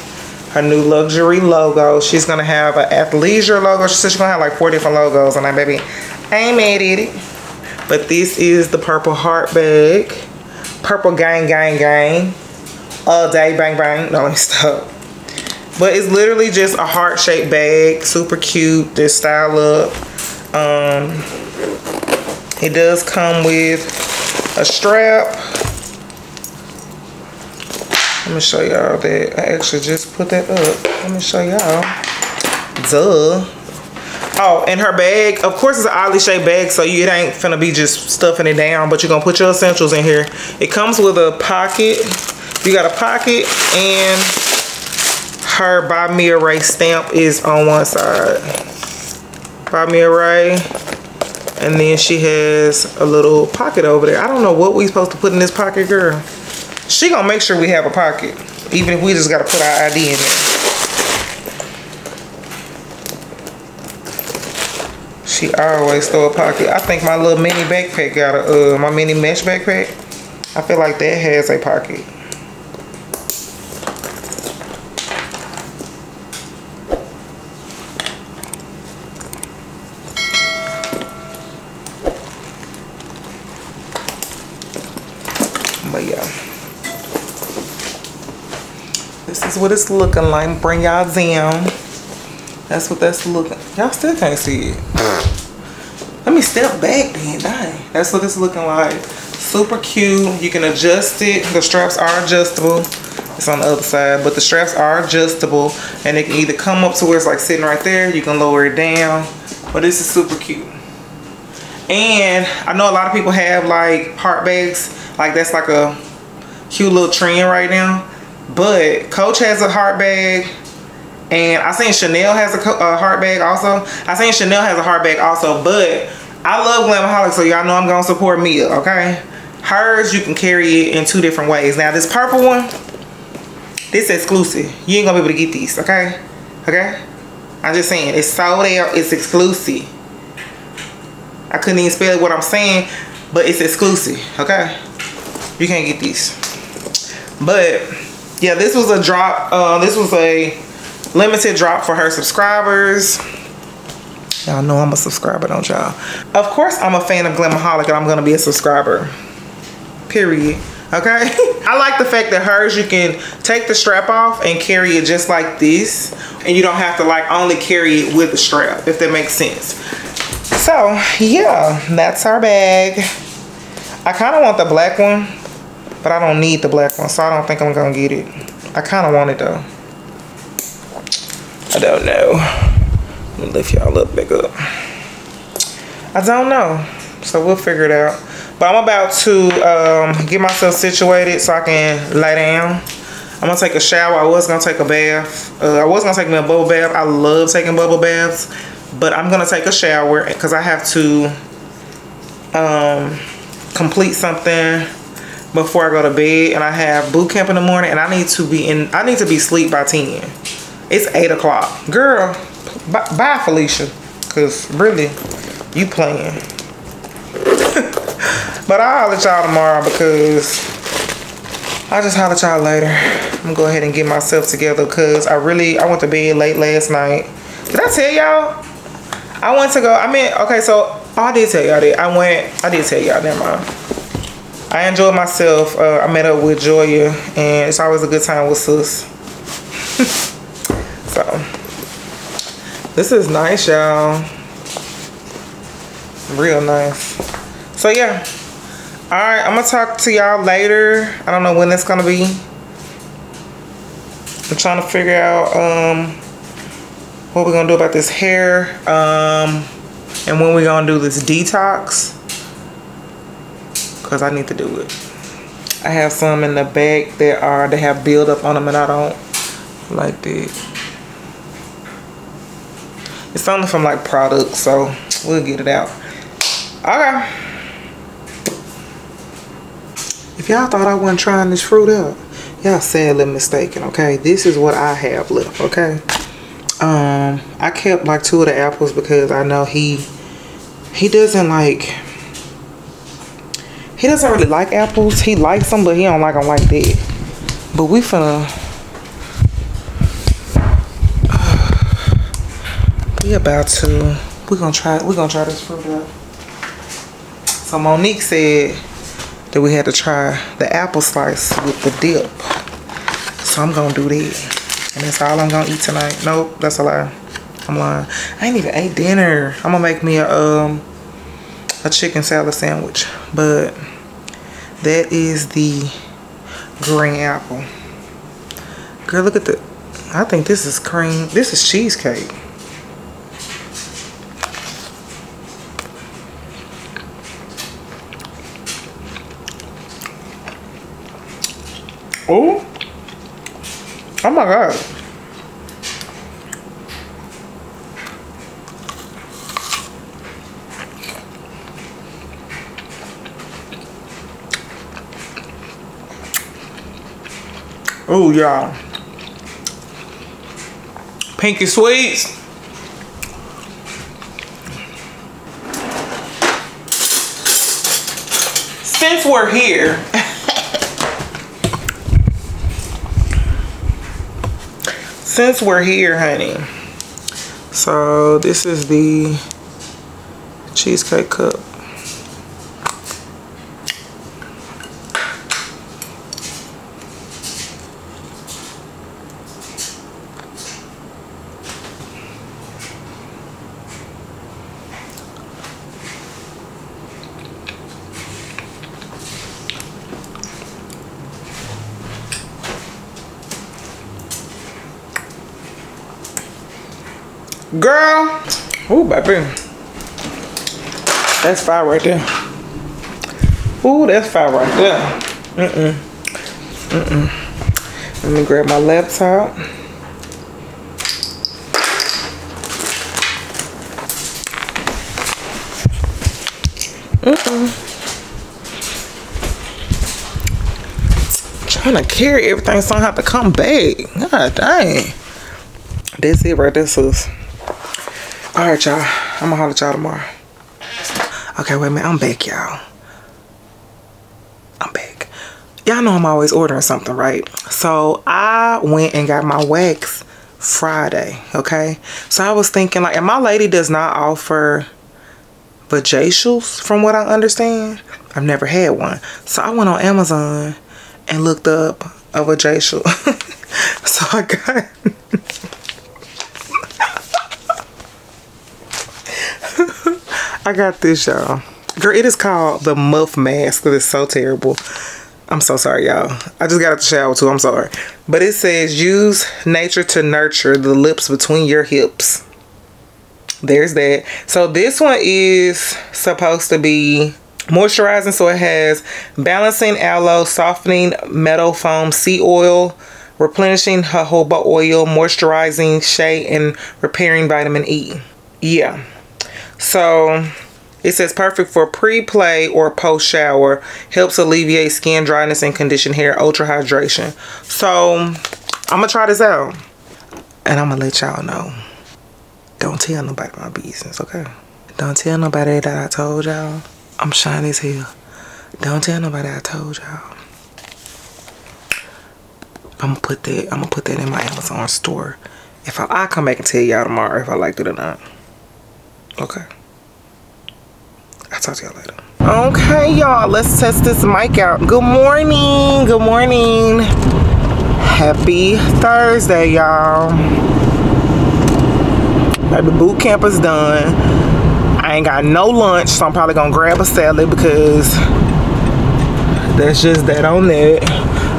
Her new luxury logo. She's gonna have an athleisure logo. She said she's gonna have like four different logos on that baby. I ain't mad at it. But this is the purple heart bag. Purple gang, gang, gang. All day, bang, bang. No, let me stop. But it's literally just a heart-shaped bag. Super cute. This style up. Um, it does come with a strap. Let me show y'all that. I actually just put that up. Let me show y'all. Duh. Oh, and her bag, of course it's an oddly shaped bag, so you, it ain't finna be just stuffing it down, but you're gonna put your essentials in here. It comes with a pocket. You got a pocket and her By Mia Ray stamp is on one side. By Mia Ray and then she has a little pocket over there. I don't know what we supposed to put in this pocket, girl. She gonna make sure we have a pocket. Even if we just gotta put our ID in there. She always throw a pocket. I think my little mini backpack got a, uh, my mini mesh backpack. I feel like that has a pocket. But yeah. This is what it's looking like. Bring y'all down. That's what that's looking. Y'all still can't see it. Me step back then. Dang. That's what it's looking like. Super cute. You can adjust it. The straps are adjustable. It's on the other side. But the straps are adjustable. And they can either come up to where it's like sitting right there. You can lower it down. But this is super cute. And I know a lot of people have like heart bags. Like that's like a cute little trend right now. But Coach has a heart bag. And I seen Chanel has a, a heart bag also. I seen Chanel has a heart bag also. But I love Glamaholic, so y'all know I'm to support Mia, okay? Hers, you can carry it in two different ways. Now, this purple one, this exclusive. You ain't to be able to get these, okay? Okay? I'm just saying, it's sold out. It's exclusive. I couldn't even spell what I'm saying, but it's exclusive, okay? You can't get these. But yeah, this was a drop. Uh, this was a limited drop for her subscribers. Y'all know I'm a subscriber, don't y'all? Of course, I'm a fan of Glamaholic and I'm to be a subscriber. Period. Okay, I like the fact that hers you can take the strap off and carry it just like this, and you don't have to like only carry it with the strap, if that makes sense. So yeah, that's our bag. I kind of want the black one, but I don't need the black one, so I don't think I'm gonna get it. I kind of want it though. I don't know. Lift y'all up back up. I don't know, so we'll figure it out. But I'm about to um, get myself situated so I can lay down. I'm gonna take a shower. I was gonna take a bath. Uh, I was gonna take me a bubble bath. I love taking bubble baths, but I'm gonna take a shower because I have to um, complete something before I go to bed. And I have boot camp in the morning, and I need to be in. I need to be asleep by ten. It's eight o'clock, girl. Bye, Felicia, cause really, you playing. but I'll holler y'all tomorrow because I'll just holler at y'all later. I'm gonna go ahead and get myself together because I really I went to bed late last night. Did I tell y'all? I went to go. I mean, okay, so oh, I did tell y'all that I went. I did tell y'all. Never mind. I enjoyed myself. Uh, I met up with Joya, and it's always a good time with sis. so this is nice, y'all. Real nice. So yeah. All right, I'm gonna talk to y'all later. I don't know when it's gonna be. I'm trying to figure out um, what we're gonna do about this hair um, and when we're gonna do this detox because I need to do it. I have some in the back that are they have build up on them and I don't like that. It's only from like products, so we'll get it out. Okay. If y'all thought I wasn't trying this fruit out, y'all sadly mistaken, okay? This is what I have left, okay? Um, I kept like two of the apples because I know he he doesn't like he doesn't really like apples. He likes them, but he don't like them like that. But we finna we about to we're gonna try we're gonna try this fruit out. So Monique said that we had to try the apple slice with the dip. So I'm gonna do that. And that's all I'm gonna eat tonight. Nope, that's a lie. I'm lying. I ain't even ate dinner. I'm gonna make me a um a chicken salad sandwich. But that is the green apple. Girl, look at the I think this is cream. This is cheesecake. Oh. Oh my god. Oh y'all. Pinky sweets. Since we're here. since we're here, honey. So this is the cheesecake cup. Girl. Ooh, baby. That's fire right there. Ooh, that's fire right there. Mm-mm. Mm-mm. Let me grab my laptop. Mm-mm. Trying to carry everything so I have to come back. God dang. That's it right there, sis. All right, y'all. I'm gonna holler at y'all tomorrow. Okay, wait a minute. I'm back, y'all. I'm back. Y'all know I'm always ordering something, right? So I went and got my wax Friday, okay? So I was thinking like, and my lady does not offer vajacials from what I understand. I've never had one. So I went on Amazon and looked up a vajacial. so I got I got this y'all. Girl, it is called the muff mask. It is so terrible. I'm so sorry, y'all. I just got out the shower too. I'm sorry. But it says use nature to nurture the lips between your hips. There's that. So this one is supposed to be moisturizing. So it has balancing aloe, softening meadowfoam, sea oil, replenishing jojoba oil, moisturizing shea, and repairing vitamin E. Yeah. So it says perfect for pre-play or post-shower. Helps alleviate skin dryness and condition hair. Ultra hydration. So I'm gonna try this out. And I'm gonna let y'all know. Don't tell nobody my business, okay? Don't tell nobody that I told y'all. I'm shiny as hell. Don't tell nobody I told y'all. I'm gonna put that. I'm gonna put that in my Amazon store. If I, I come back and tell y'all tomorrow if I liked it or not. Okay. I'll talk to y'all later. Okay, y'all. Let's test this mic out. Good morning. Good morning. Happy Thursday, y'all. Maybe boot camp is done. I ain't got no lunch, so I'm probably gonna grab a salad because that's just that on that.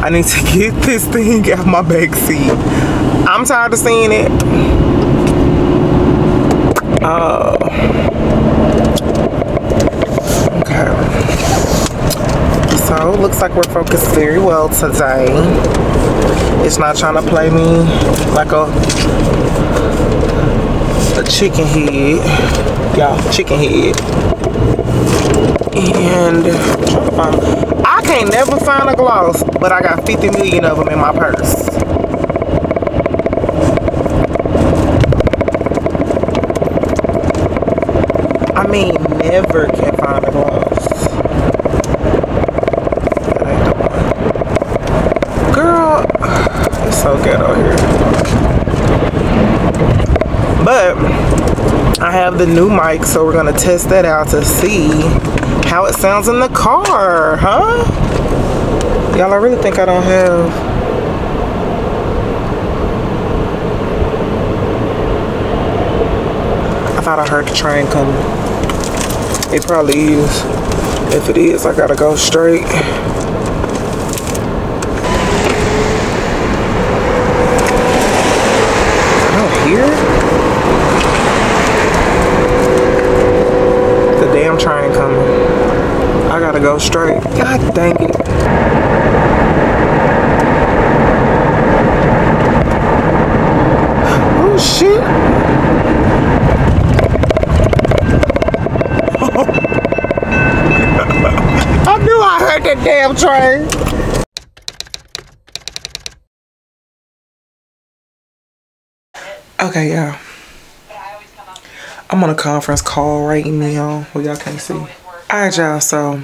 I need to get this thing out of my back seat. I'm tired of seeing it. Uh, okay. So, looks like we're focused very well today. It's not trying to play me like a a chicken head. Y'all, chicken head. And I can't never find a gloss, but I got 50 million of them in my purse. I never can find a gloss. That ain't the one. Girl, it's so good out here. But I have the new mic, so we're gonna test that out to see how it sounds in the car, huh? Y'all, I really think I don't have. I thought I heard the train coming. It probably is. If it is, I gotta go straight. I don't hear it. The damn train coming. I gotta go straight. God dang it. Oh shit. I knew I heard that damn train. Okay, yeah. I'm on a conference call right now. Well, y'all can't see. All right, y'all. So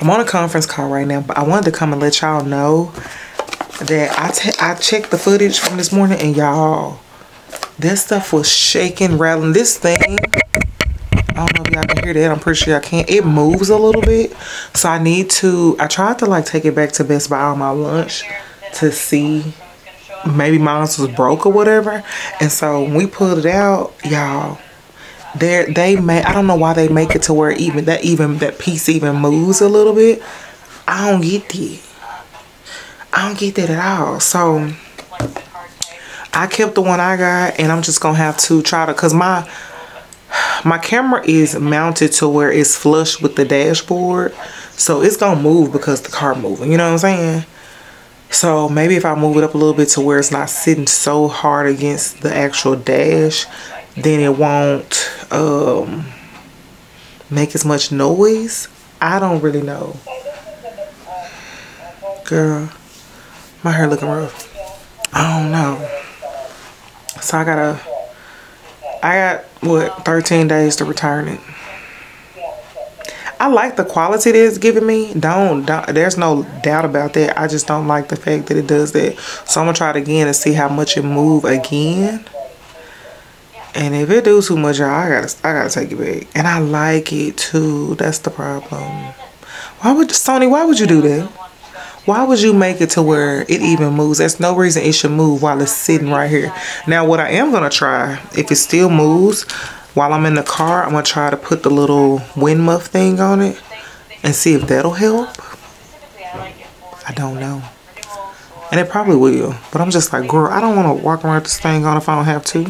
I'm on a conference call right now, but I wanted to come and let y'all know that I I checked the footage from this morning, and y'all, this stuff was shaking, rattling. This thing. I don't know if y'all can hear that. I'm pretty sure I can't. It moves a little bit. So I need to, I tried to like take it back to Best Buy on my lunch to see maybe mine was broke or whatever. And so when we pulled it out, y'all, they they make, I don't know why they make it to where even that even that piece even moves a little bit. I don't get that. I don't get that at all. So I kept the one I got and I'm just gonna have to try to cause my my camera is mounted to where it's flush with the dashboard so it's gonna move because the car moving you know what i'm saying? So maybe if i move it up a little bit to where it's not sitting so hard against the actual dash then it won't um make as much noise? I don't really know. Girl my hair looking rough. I don't know. So i gotta I got what 13 days to return it. I like the quality that it's giving me. Don't, don't there's no doubt about that. I just don't like the fact that it does that. So I'm gonna try it again and see how much it move again. And if it do too much, I gotta, I gotta take it back. And I like it too. That's the problem. Why would Sony? Why would you do that? Why would you make it to where it even moves? There's no reason it should move while it's sitting right here. Now, what I am gonna try, if it still moves while I'm in the car, I'm gonna try to put the little wind muff thing on it and see if that'll help. I don't know. And it probably will. But I'm just like, girl, I don't want to walk around with this thing on if I don't have to.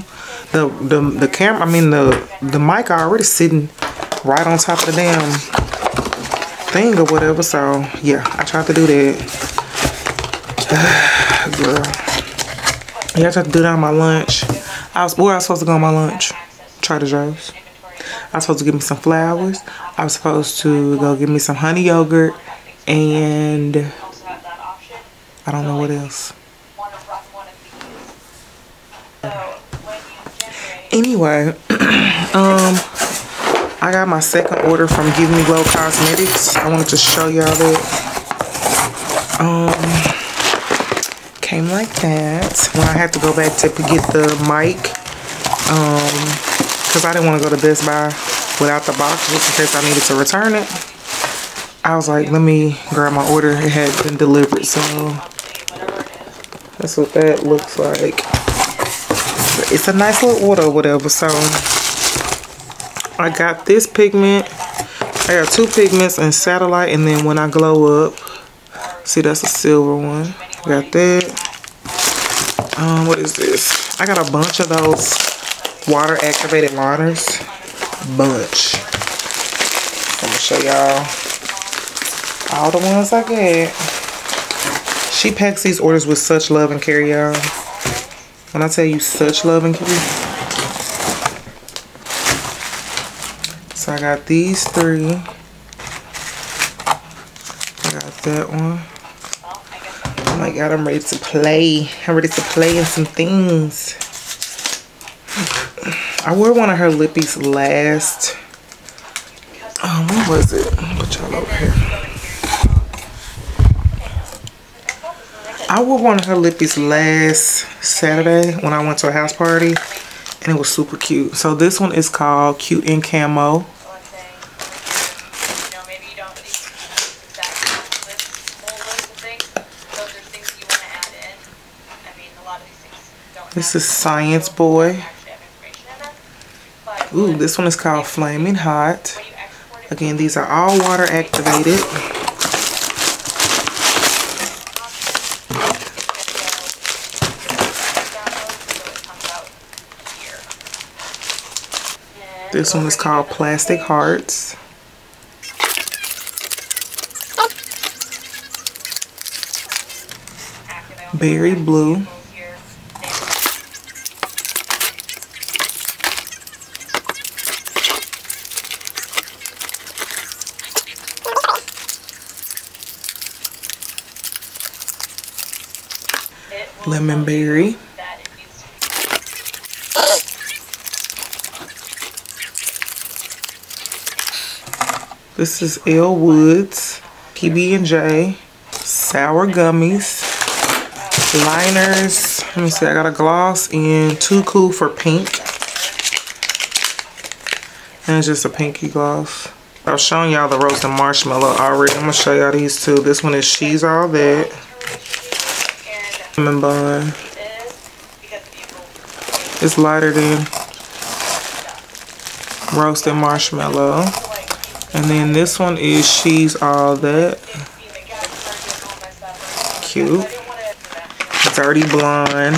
The the the camera, I mean the the mic are already sitting right on top of the damn thing or whatever. So yeah, I tried to do that. girl. Yeah, I tried to do that on my lunch. I was where I was supposed to go on my lunch. Trader Joe's. I was supposed to get me some flowers. I was supposed to go get me some honey yogurt and I don't know what else. Anyway, um, I got my second order from Give Me Glow Cosmetics. I wanted to show y'all that. Um, came like that. When I had to go back to get the mic, um, because I didn't want to go to Best Buy without the box just in case I needed to return it. I was like, let me grab my order. It had been delivered, so that's what that looks like. It's a nice little order or whatever. So I got this pigment. I got two pigments and satellite, and then when I glow up, see that's a silver one. Got that. Um, what is this? I got a bunch of those water activated liners. Bunch. I'm gonna show y'all all the ones I get. She packs these orders with such love and care, y'all. When I tell you such love and care. So I got these three. I got that one. Oh my god, I'm ready to play. I'm ready to play in some things. I wore one of her lippies last. Um, what was it? Put y'all over here. I wore one of her lippies last Saturday when I went to a house party and it was super cute. So this one is called Cute in Camo. This is Science Boy. Ooh, this one is called Flaming Hot. Again, these are all water activated. This one is called Plastic Hearts. Berry Blue. Lemon Berry. This is Elle Woods, PB&J, sour gummies, liners. Let me see, I got a gloss and Too Cool for pink. And it's just a pinky gloss. I was showing y'all the roasted marshmallow already. I'm gonna show y'all these two. This one is She's All That. Lemon bun. It's lighter than roasted marshmallow. And then this one is She's All That. Cute. Dirty Blonde.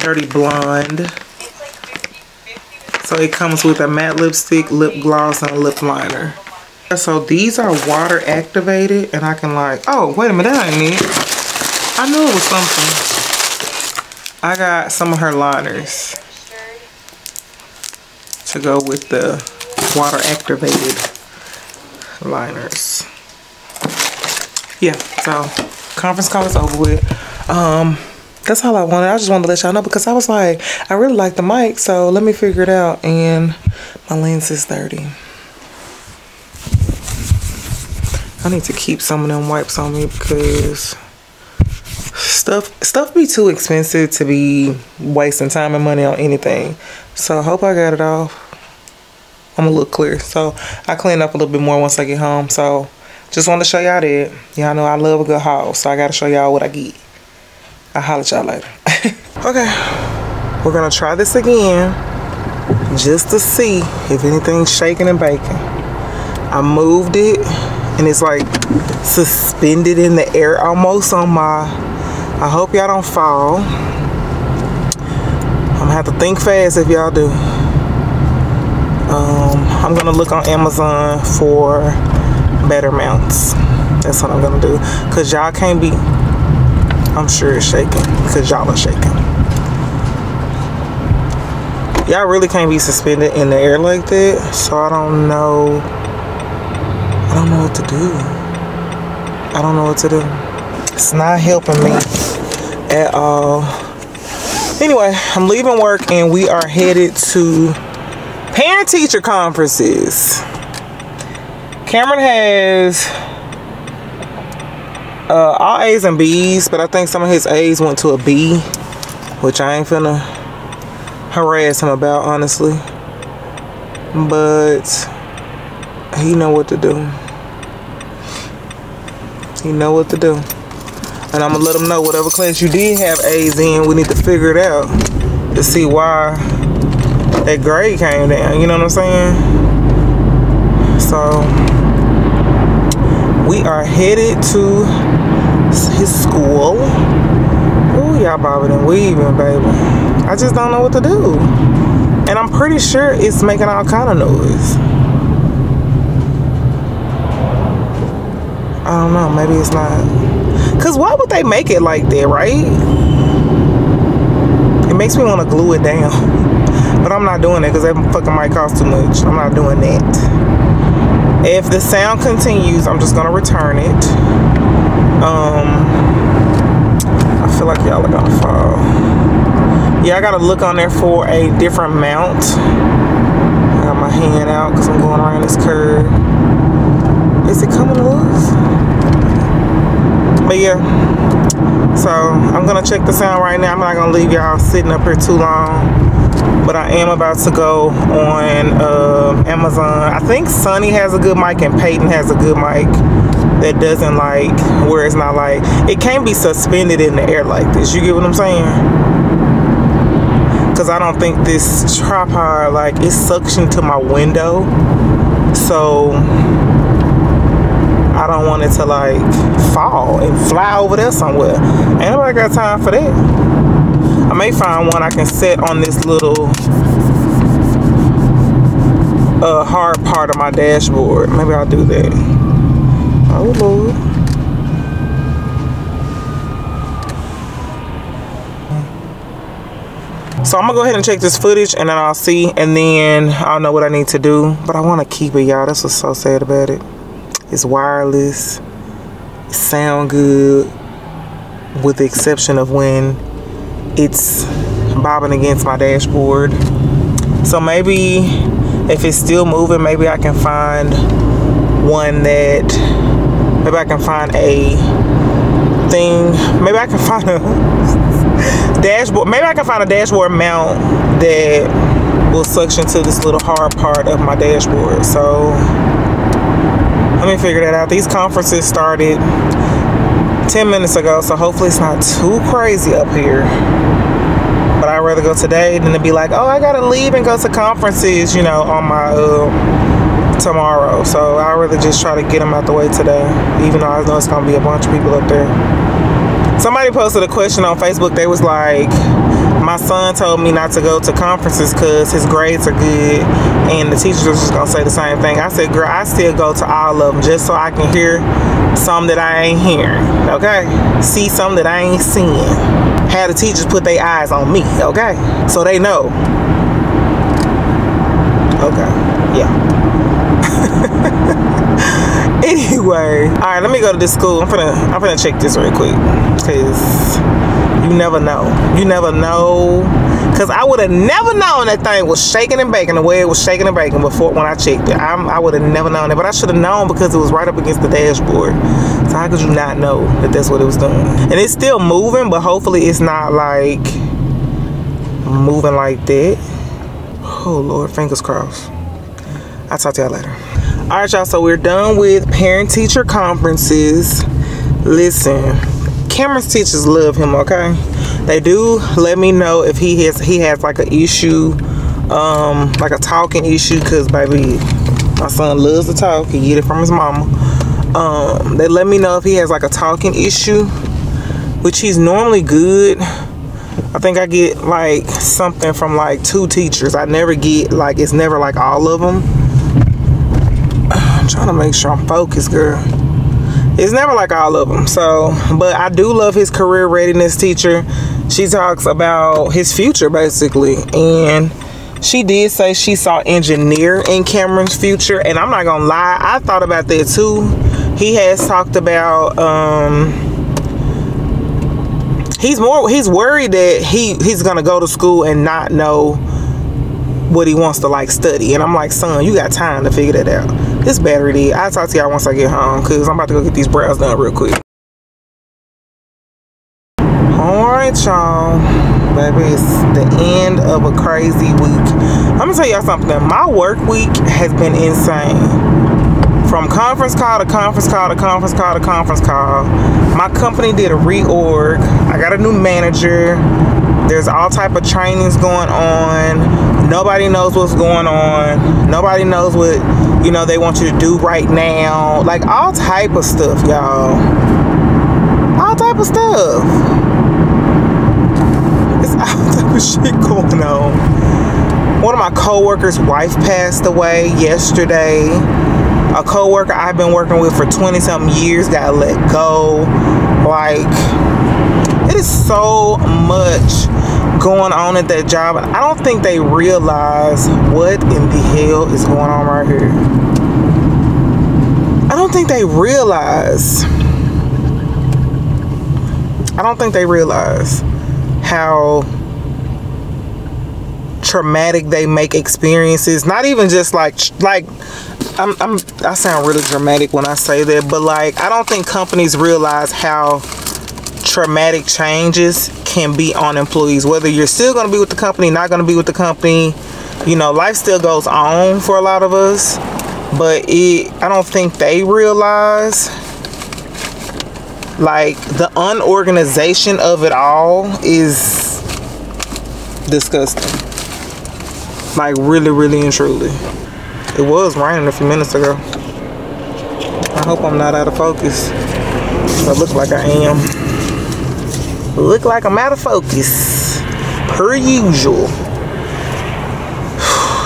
Dirty Blonde. So it comes with a matte lipstick, lip gloss, and a lip liner. So these are water activated and I can like, oh, wait a minute, that ain't. I knew it was something. I got some of her liners to go with the water activated liners. Yeah, so conference call is over with. Um, that's all I wanted. I just wanted to let y'all know because I was like, I really like the mic, so let me figure it out. And my lens is 30. I need to keep some of them wipes on me because stuff stuff be too expensive to be wasting time and money on anything. So I hope I got it off. I'm a little clear. So I clean up a little bit more once I get home. So just want to show y'all that. Y'all know I love a good haul. So I got to show y'all what I get. I'll holler at y'all later. okay. We're going to try this again. Just to see if anything's shaking and baking. I moved it. And it's like suspended in the air almost on my... I hope y'all don't fall. I'm to have to think fast if y'all do. Um, I'm gonna look on Amazon for better mounts. That's what I'm gonna do. Cause y'all can't be, I'm sure it's shaking. Cause y'all are shaking. Y'all really can't be suspended in the air like that. So I don't know, I don't know what to do. I don't know what to do. It's not helping me at all. Anyway, I'm leaving work and we are headed to Teacher conferences. Cameron has uh, all A's and B's, but I think some of his A's went to a B, which I ain't finna harass him about, honestly. But he know what to do. He know what to do. And I'm gonna let him know whatever class you did have A's in, we need to figure it out to see why that grade came down. You know what I'm saying? So we are headed to his school. Ooh, y'all bobbing and weaving, baby. I just don't know what to do. And I'm pretty sure it's making all kind of noise. I don't know, maybe it's not. Cause why would they make it like that, right? It makes me want to glue it down. But I'm not doing it because that fucking might cost too much. I'm not doing that. If the sound continues, I'm just gonna return it. Um, I feel like y'all are gonna fall. Yeah, I gotta look on there for a different mount. I got my hand out because I'm going around this curve. Is it coming loose? But yeah, so I'm gonna check the sound right now. I'm not gonna leave y'all sitting up here too long but I am about to go on uh, Amazon. I think Sunny has a good mic and Peyton has a good mic that doesn't like where it's not like it can't be suspended in the air like this. You get what I'm saying? Because I don't think this tripod like it's suction to my window, so I don't want it to like fall and fly over there somewhere. Ain't nobody got time for that. I may find one I can set on this little uh, hard part of my dashboard. Maybe I'll do that. Oh Lord. So I'm gonna go ahead and check this footage and then I'll see and then I'll know what I need to do. But I wanna keep it y'all. That's what's so sad about it. It's wireless. Sound good with the exception of when it's bobbing against my dashboard. So maybe if it's still moving, maybe I can find one that, maybe I can find a thing, maybe I can find a dashboard, maybe I can find a dashboard mount that will suction to this little hard part of my dashboard. So let me figure that out. These conferences started 10 minutes ago, so hopefully it's not too crazy up here. But I'd rather go today than to be like, oh, I gotta leave and go to conferences, you know, on my uh, tomorrow. So I'd rather just try to get them out the way today, even though I know it's gonna be a bunch of people up there. Somebody posted a question on Facebook. They was like, my son told me not to go to conferences because his grades are good and the teachers was just gonna say the same thing. I said, girl, I still go to all of them just so I can hear some that I ain't hearing, okay? See some that I ain't seeing. Have the teachers put their eyes on me, okay? So they know. Okay, yeah. anyway, all right, let me go to this school. I'm gonna, I'm gonna check this real quick, cause you never know. You never know. Cause I would have never known that thing was shaking and baking the way it was shaking and baking before when I checked it. I'm, I would have never known it, but I should have known because it was right up against the dashboard. So how could you not know that that's what it was doing? And it's still moving, but hopefully it's not like moving like that. Oh Lord, fingers crossed. I'll talk to y'all later. All right, y'all. So we're done with parent-teacher conferences. Listen, Cameron's teachers love him. Okay, they do let me know if he has he has like an issue, um, like a talking issue. Cause baby, my son loves to talk. He get it from his mama. Um, they let me know if he has like a talking issue, which he's normally good. I think I get like something from like two teachers. I never get like it's never like all of them. I'm trying to make sure I'm focused, girl. It's never like all of them. So, but I do love his career readiness teacher. She talks about his future basically, and she did say she saw engineer in Cameron's future, and I'm not gonna lie, I thought about that too. He has talked about um he's more he's worried that he he's gonna go to school and not know what he wants to like study and i'm like son you got time to figure that out this battery did i'll talk to y'all once i get home because i'm about to go get these brows done real quick all right y'all baby it's the end of a crazy week i'm gonna tell y'all something my work week has been insane from conference call to conference call to conference call to conference call. My company did a reorg. I got a new manager. There's all type of trainings going on. Nobody knows what's going on. Nobody knows what you know they want you to do right now. Like all type of stuff, y'all. All type of stuff. It's all type of shit going on. One of my coworkers' wife passed away yesterday a co-worker I've been working with for 20 something years got let go like it is so much going on at that job. I don't think they realize what in the hell is going on right here. I don't think they realize. I don't think they realize how traumatic they make experiences. Not even just like like I'm, I'm I sound really dramatic when I say that, but like I don't think companies realize how traumatic changes can be on employees. Whether you're still going to be with the company, not going to be with the company, you know, life still goes on for a lot of us. But it, I don't think they realize like the unorganization of it all is disgusting. Like really, really and truly. It was raining a few minutes ago. I hope I'm not out of focus. But look like I am. Look like I'm out of focus. Per usual.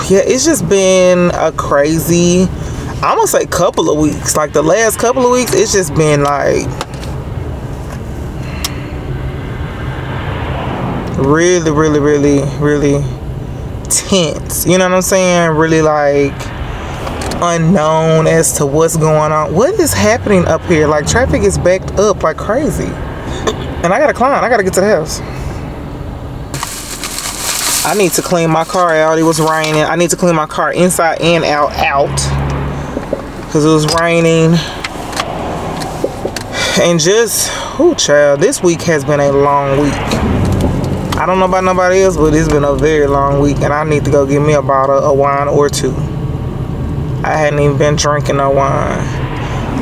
yeah, it's just been a crazy, I'm gonna say couple of weeks. Like the last couple of weeks, it's just been like really, really, really, really tense. You know what I'm saying? Really like unknown as to what's going on. What is happening up here? Like traffic is backed up like crazy. And I gotta climb. I gotta get to the house. I need to clean my car out. It was raining. I need to clean my car inside and out out. Cause it was raining. And just, oh child, this week has been a long week. I don't know about nobody else, but it's been a very long week and I need to go get me a bottle of wine or two. I hadn't even been drinking no wine.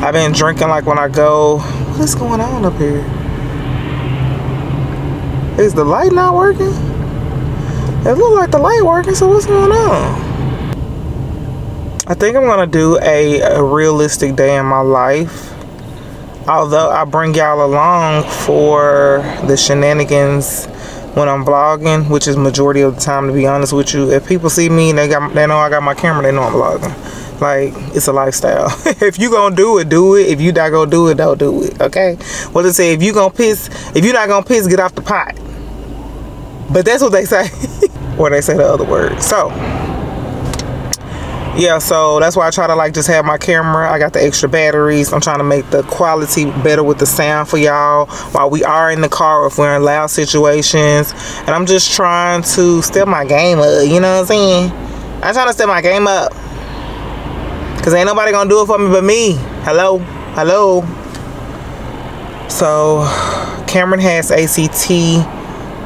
I've been drinking like when I go, what is going on up here? Is the light not working? It looked like the light working, so what's going on? I think I'm gonna do a, a realistic day in my life. Although I bring y'all along for the shenanigans when I'm vlogging, which is majority of the time to be honest with you. If people see me and they got they know I got my camera, they know I'm vlogging. Like it's a lifestyle. if you gonna do it, do it. If you not gonna do it, don't do it. Okay? What they say, if you gonna piss, if you not gonna piss, get off the pot. But that's what they say. or they say the other word. So yeah, so that's why I try to like just have my camera. I got the extra batteries. I'm trying to make the quality better with the sound for y'all while we are in the car if we're in loud situations. And I'm just trying to step my game up, you know what I'm saying? I'm trying to step my game up. Cause ain't nobody gonna do it for me but me. Hello? Hello? So Cameron has ACT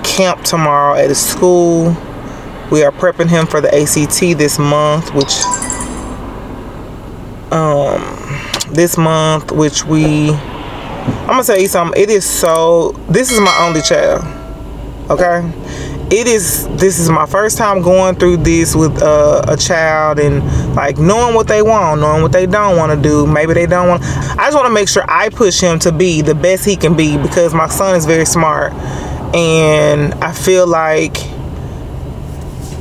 camp tomorrow at his school. We are prepping him for the ACT this month, which um this month, which we I'm gonna tell you something. It is so this is my only child. Okay? It is this is my first time going through this with uh, a child and like knowing what they want, knowing what they don't want to do. Maybe they don't want I just want to make sure I push him to be the best he can be because my son is very smart and I feel like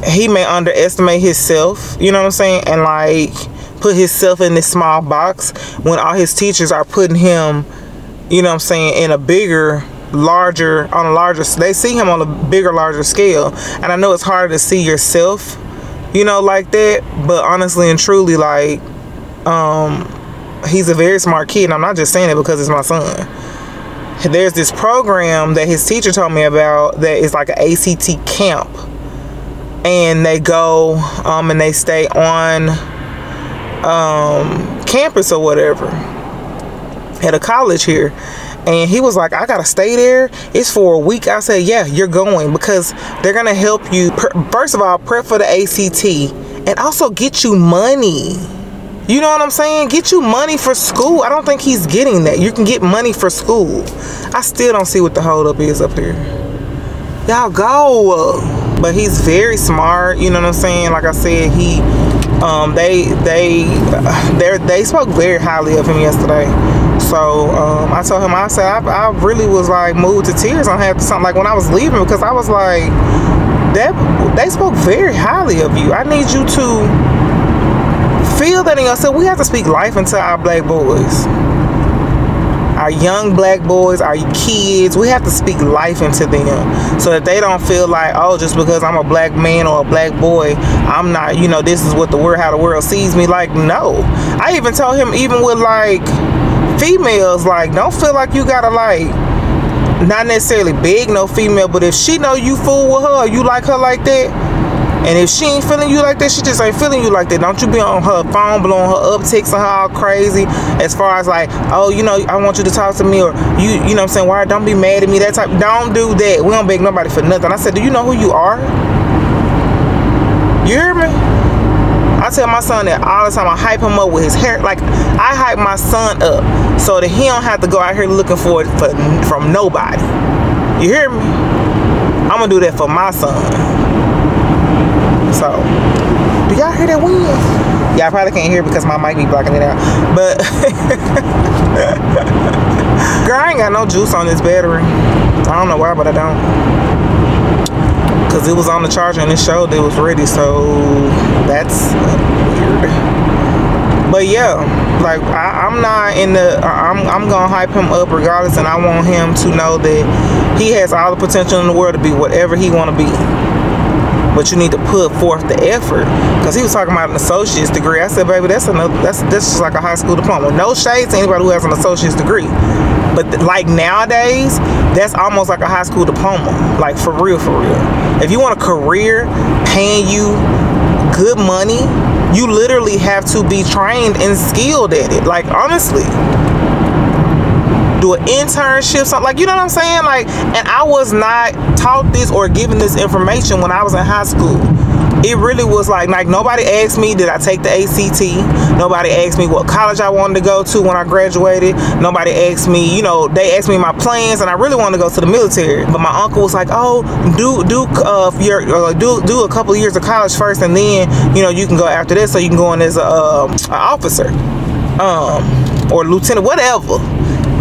he may underestimate himself, you know what I'm saying? And like put himself in this small box when all his teachers are putting him, you know what I'm saying, in a bigger, larger, on a larger, they see him on a bigger, larger scale. And I know it's hard to see yourself, you know, like that. But honestly and truly, like, um, he's a very smart kid. And I'm not just saying it because it's my son. There's this program that his teacher told me about that is like an ACT camp and they go um, and they stay on um, campus or whatever at a college here and he was like i gotta stay there. It's for a week. I said yeah you're going because they're gonna help you. First of all prep for the act and also get you money. You know what i'm saying? Get you money for school. I don't think he's getting that. You can get money for school. I still don't see what the holdup is up here y'all go. But he's very smart. You know what i'm saying? Like i said he um they they they they spoke very highly of him yesterday so um, I told him, I said, I, I, really was like moved to tears on half something like when I was leaving because I was like, that they spoke very highly of you. I need you to feel that in yourself. We have to speak life into our black boys our young black boys, our kids, we have to speak life into them so that they don't feel like, oh, just because I'm a black man or a black boy, I'm not, you know, this is what the world, how the world sees me. Like, no. I even told him, even with like females, like, don't feel like you gotta like, not necessarily beg no female, but if she know you fool with her, you like her like that, and if she ain't feeling you like that, she just ain't feeling you like that. Don't you be on her phone blowing her up, texting her all crazy as far as like, oh, you know, I want you to talk to me or you, you know I'm saying? Why don't be mad at me? That type. Don't do that. We don't beg nobody for nothing. I said, do you know who you are? You hear me? Tell my son that all the time. I hype him up with his hair. Like I hype my son up so that he don't have to go out here looking for it for, from nobody. You hear me? I'm gonna do that for my son. So, do y'all hear that wind? Y'all probably can't hear because my mic be blocking it out. But, girl, I ain't got no juice on this battery. I don't know why, but I don't. Because it was on the charger and it showed it was ready. So, that's weird. But yeah, like I, am not in the. I'm I'm gonna hype him up regardless, and I want him to know that he has all the potential in the world to be whatever he want to be but you need to put forth the effort. Because he was talking about an associate's degree. I said, baby, that's another, that's that's just like a high school diploma. No shade to anybody who has an associate's degree. But like nowadays, that's almost like a high school diploma. Like for real, for real. If you want a career paying you good money, you literally have to be trained and skilled at it. Like honestly do an internship, something like you know what I'm saying? Like, and I was not taught this or given this information when I was in high school. It really was like like nobody asked me did I take the ACT. Nobody asked me what college I wanted to go to when I graduated. Nobody asked me, you know, they asked me my plans, and I really wanted to go to the military. But my uncle was like, "Oh, do do uh your uh, do do a couple years of college first, and then you know you can go after this, so you can go in as a, uh, a officer, um, or lieutenant, whatever."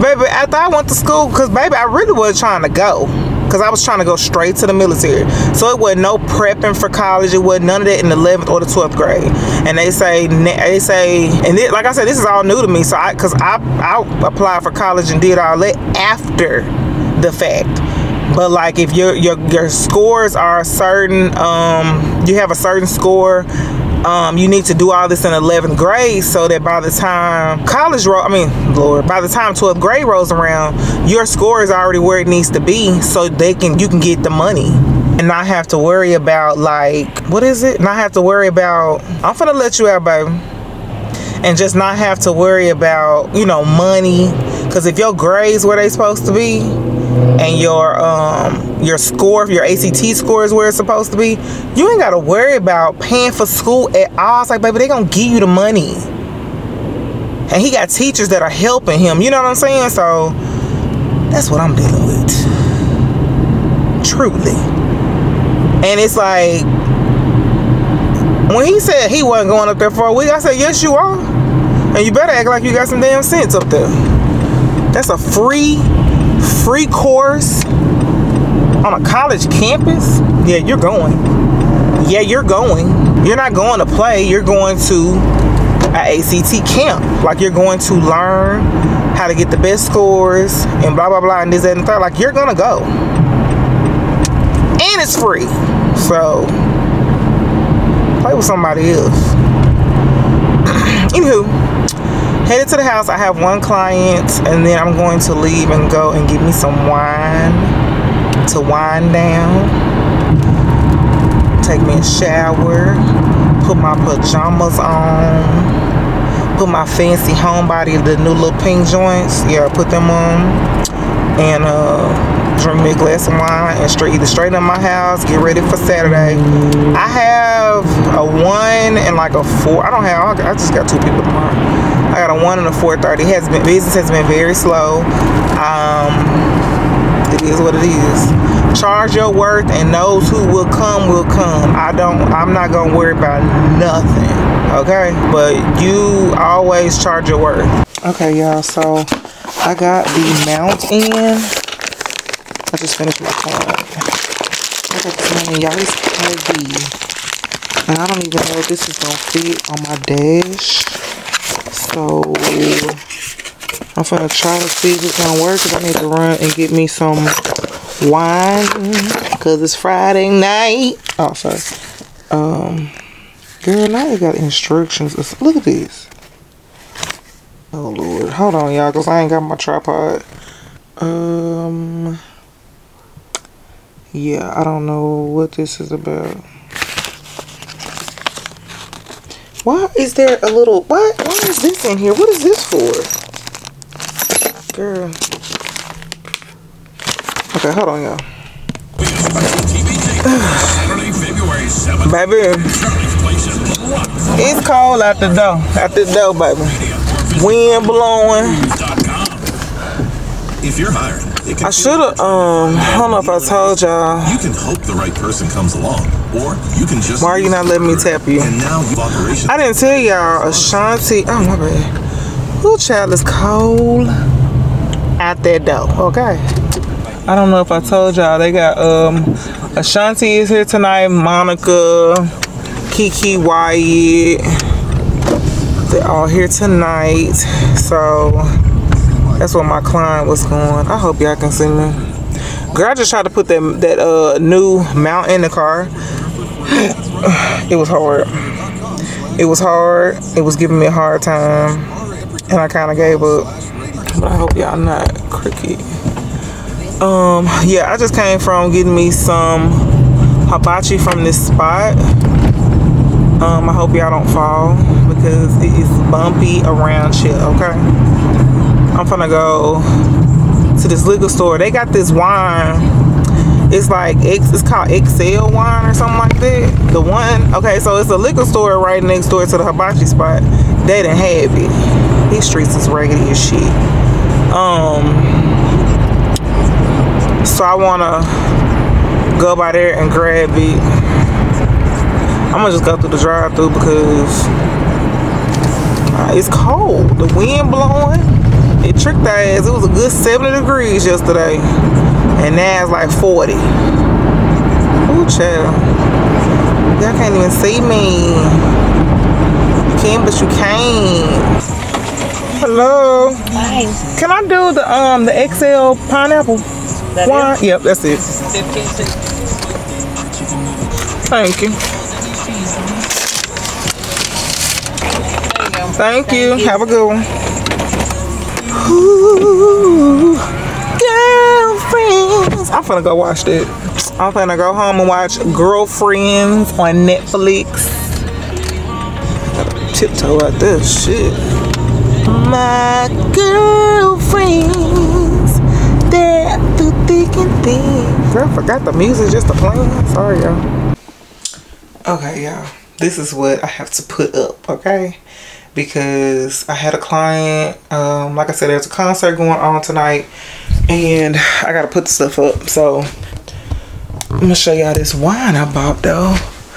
Baby, after I went to school, because baby, I really wasn't trying to go. Because I was trying to go straight to the military. So it wasn't no prepping for college. It wasn't none of that in the 11th or the 12th grade. And they say, they say, and it, like I said, this is all new to me. So I, because I, I applied for college and did all that after the fact but like if your your your scores are certain um you have a certain score um, you need to do all this in 11th grade so that by the time college roll, I mean, Lord, by the time 12th grade rolls around, your score is already where it needs to be so they can you can get the money and not have to worry about like what is it? Not have to worry about I'm gonna let you out, baby. And just not have to worry about, you know, money. Cause if your grades where they supposed to be, and your um your score, if your ACT score is where it's supposed to be, you ain't gotta worry about paying for school at all. It's like, baby, they gonna give you the money. And he got teachers that are helping him. You know what I'm saying? So that's what I'm dealing with. Truly. And it's like when he said he wasn't going up there for a week, I said, Yes, you are. And you better act like you got some damn sense up there. That's a free free course on a college campus, yeah, you're going. Yeah, you're going. You're not going to play, you're going to an ACT camp. Like you're going to learn how to get the best scores and blah blah blah and this that, and the third. Like you're gonna go. And it's free. So play with somebody else. Anywho, headed to the house. I have one client, and then I'm going to leave and go and get me some wine to wind down. Take me a shower, put my pajamas on, put my fancy homebody, the new little pink joints. Yeah, put them on, and uh, drink me a glass of wine and straight either straight in my house. Get ready for Saturday. I have a one and like a four. I don't have. I just got two people tomorrow. I got a one and a four thirty. Has been business has been very slow. Um, it is what it is. Charge your worth, and those who will come will come. I don't. I'm not gonna worry about nothing. Okay, but you always charge your worth. Okay, y'all. So I got the mount in. I just finished my card. I got this money. Y'all is heavy. And I don't even know if this is gonna fit on my dash. So I'm gonna try to see if it's gonna work because I need to run and get me some wine because it's Friday night. Oh, sorry. Um, girl, now they got instructions. Look at this. Oh Lord, hold on, y'all, cause I ain't got my tripod. Um, yeah, I don't know what this is about. Why is there a little, why, why is this in here? What is this for? Girl. Okay, hold on, y'all. baby, it's cold out the door. Out the door, baby. Wind blowing. If you're hiring, I should have, um, I don't know if I told y'all. you can hope the right person comes along, or you can just. Why are you not letting me tap you? And now operation. I didn't tell y'all Ashanti. Oh my bad. Little child is cold out that door. Okay. I don't know if I told y'all they got um Ashanti is here tonight. Monica, Keke Wyatt. They're all here tonight. So that's what my client was going. I hope y'all can see me. Girl, I just tried to put that that uh new mount in the car. it was hard. It was hard. It was giving me a hard time. And I kind of gave up. But I hope y'all not cricket. Um, yeah, I just came from getting me some hibachi from this spot. Um, I hope y'all don't fall because it is bumpy around here, okay? I'm gonna go to this liquor store. They got this wine. It's like It's called XL wine or something like that. The one. Okay, so it's a liquor store right next door to the hibachi spot. They didn't have it. These streets is raggedy as shit. Um. So I wanna go by there and grab it. I'm gonna just go through the drive-through because uh, it's cold. The wind blowing. It tricked our ass. It was a good 70 degrees yesterday. And now it's like 40. Ooh, child. Y'all can't even see me. You can, but you can't. Hello. Can I do the um the XL pineapple That wine? is Yep, that's it. 15 cents. Thank you. Thank, you. Have a good one. Ooh, girlfriends. I'm finna go watch that. I'm finna go home and watch Girlfriends on Netflix. Gotta tiptoe out this shit. My girlfriends, they're through thick and thin. Girl, I forgot the music just to play. Sorry, y'all. Okay, y'all. This is what I have to put up, okay? Because I had a client, um, like I said, there's a concert going on tonight, and I gotta put the stuff up. So I'm gonna show y'all this wine I bought though.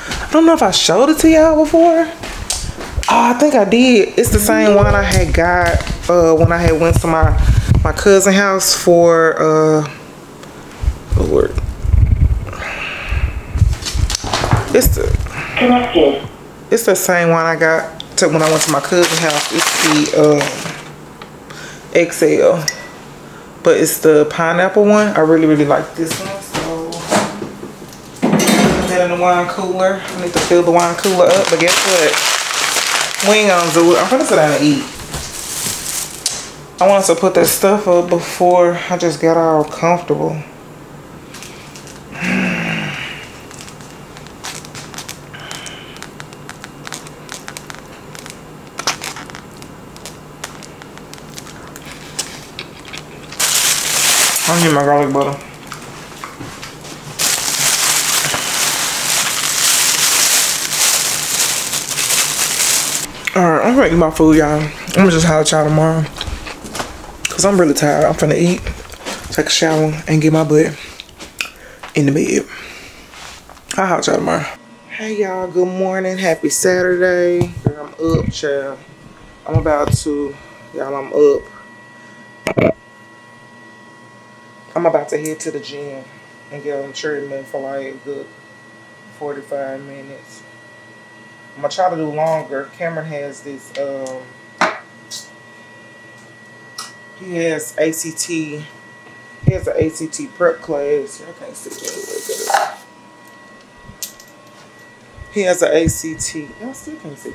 I don't know if I showed it to y'all before. Oh, I think I did. It's the same one I had got uh, when I had went to my my cousin house for uh, Lord. It's the Connected. it's the same one I got to when I went to my cousin house. It's the um, XL, but it's the pineapple one. I really really like this one. So put that in the wine cooler. I need to fill the wine cooler up. But guess what? We ain't gonna do it. I'm gonna sit down and eat. I wanted to put that stuff up before I just got all comfortable. I need my garlic butter. Alright, I'm gonna my food, y'all. I'm gonna just holler at y'all tomorrow. Cause I'm really tired. I'm finna eat, take a shower, and get my butt in the bed. I'll holler at y'all tomorrow. Hey y'all, good morning. Happy Saturday. I'm up, child. I'm about to, y'all, I'm up. I'm about to head to the gym and get on the treadmill for like a good 45 minutes. I'm gonna try to do longer. Cameron has this, um, he has ACT, he has an ACT prep class. I can't see it. Look at it. He has an ACT. I still can't see.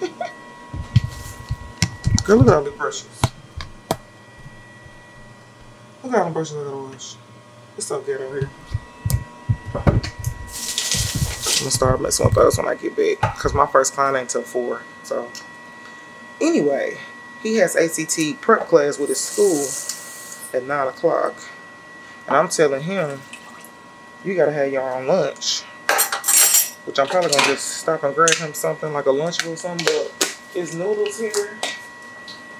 Girl, look at all the brushes. Look at all the brushes I gotta wash. It's so good over here. I'm gonna start messing with those when I get back. Cause my first client ain't till four. So anyway, he has ACT prep class with his school at nine o'clock. And I'm telling him, you gotta have your own lunch. Which I'm probably gonna just stop and grab him something like a lunchable or something, but his noodles here.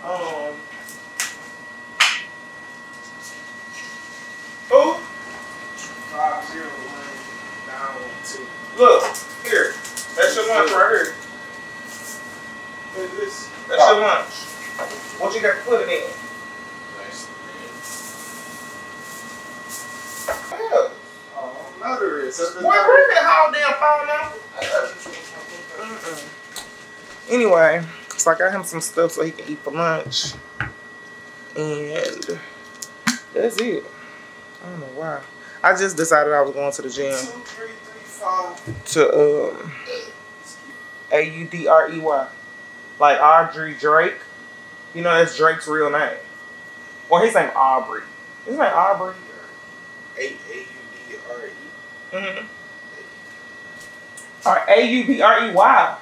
Um Oh, five zero one nine one two. Look here. That's your lunch right here. Look at this. That's your lunch. What you got to put it in? Hell, Oh, no, there is. Boy, bring that whole damn phone now. Anyway, so I got him some stuff so he can eat for lunch. And that's it. I don't know why. I just decided I was going to the gym Two, three, three, five. to um A U D R E Y. Like Audrey Drake. You know that's Drake's real name. Or his name Aubrey. His name Aubrey. A A U D R E. Mm-hmm. Or A U B R E Y.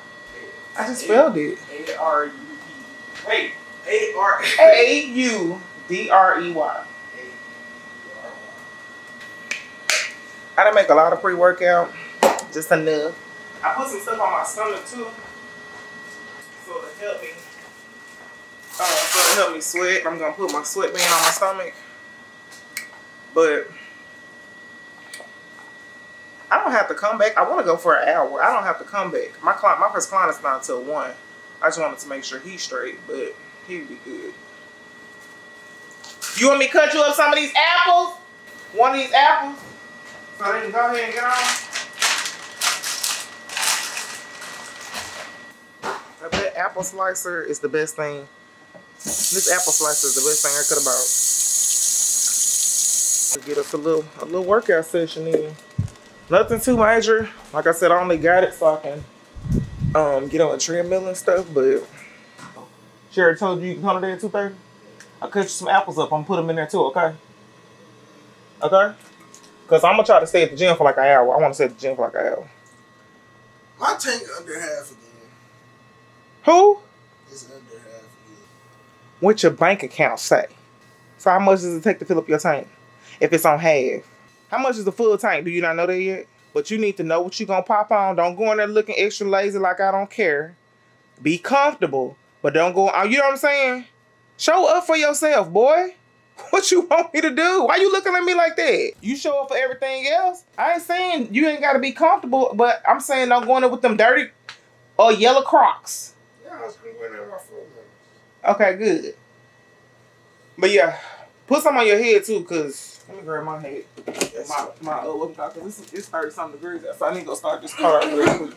I just spelled it. A R U E. Wait. A R A U D R E Y. I done make a lot of pre-workout. Just enough. I put some stuff on my stomach too. So to help me. Uh, so to help me sweat. I'm gonna put my sweatband on my stomach. But I don't have to come back. I want to go for an hour. I don't have to come back. My client, my first client is not until one. I just wanted to make sure he's straight, but he'd be good. You want me to cut you up some of these apples? One of these apples? So they can go ahead and get on? Now, That apple slicer is the best thing. This apple slicer is the best thing I could have bought. Get us a little a little workout session in. Nothing too major. Like I said, I only got it so I can um, get on a treadmill and stuff, but Sherry told you you can come today at 2.30? I'll cut you some apples up. I'm gonna put them in there too, okay? Okay? Because I'm gonna try to stay at the gym for like an hour. I want to stay at the gym for like an hour. My tank under half again. Who? It's under half. What your bank account say? So how much does it take to fill up your tank? If it's on half. How much is the full tank? Do you not know that yet? But you need to know what you're gonna pop on. Don't go in there looking extra lazy like I don't care. Be comfortable, but don't go. uh, You know what I'm saying? Show up for yourself, boy. What you want me to do? Why you looking at me like that? You show up for everything else. I ain't saying you ain't gotta be comfortable, but I'm saying don't go in there with them dirty or yellow Crocs. Yeah, I was gonna go in there with my phone numbers. Okay, good. But yeah, put some on your head too, cause let me grab my head. My my uh, what cause it's it's thirty something degrees out, so I need to go start this car up real quick.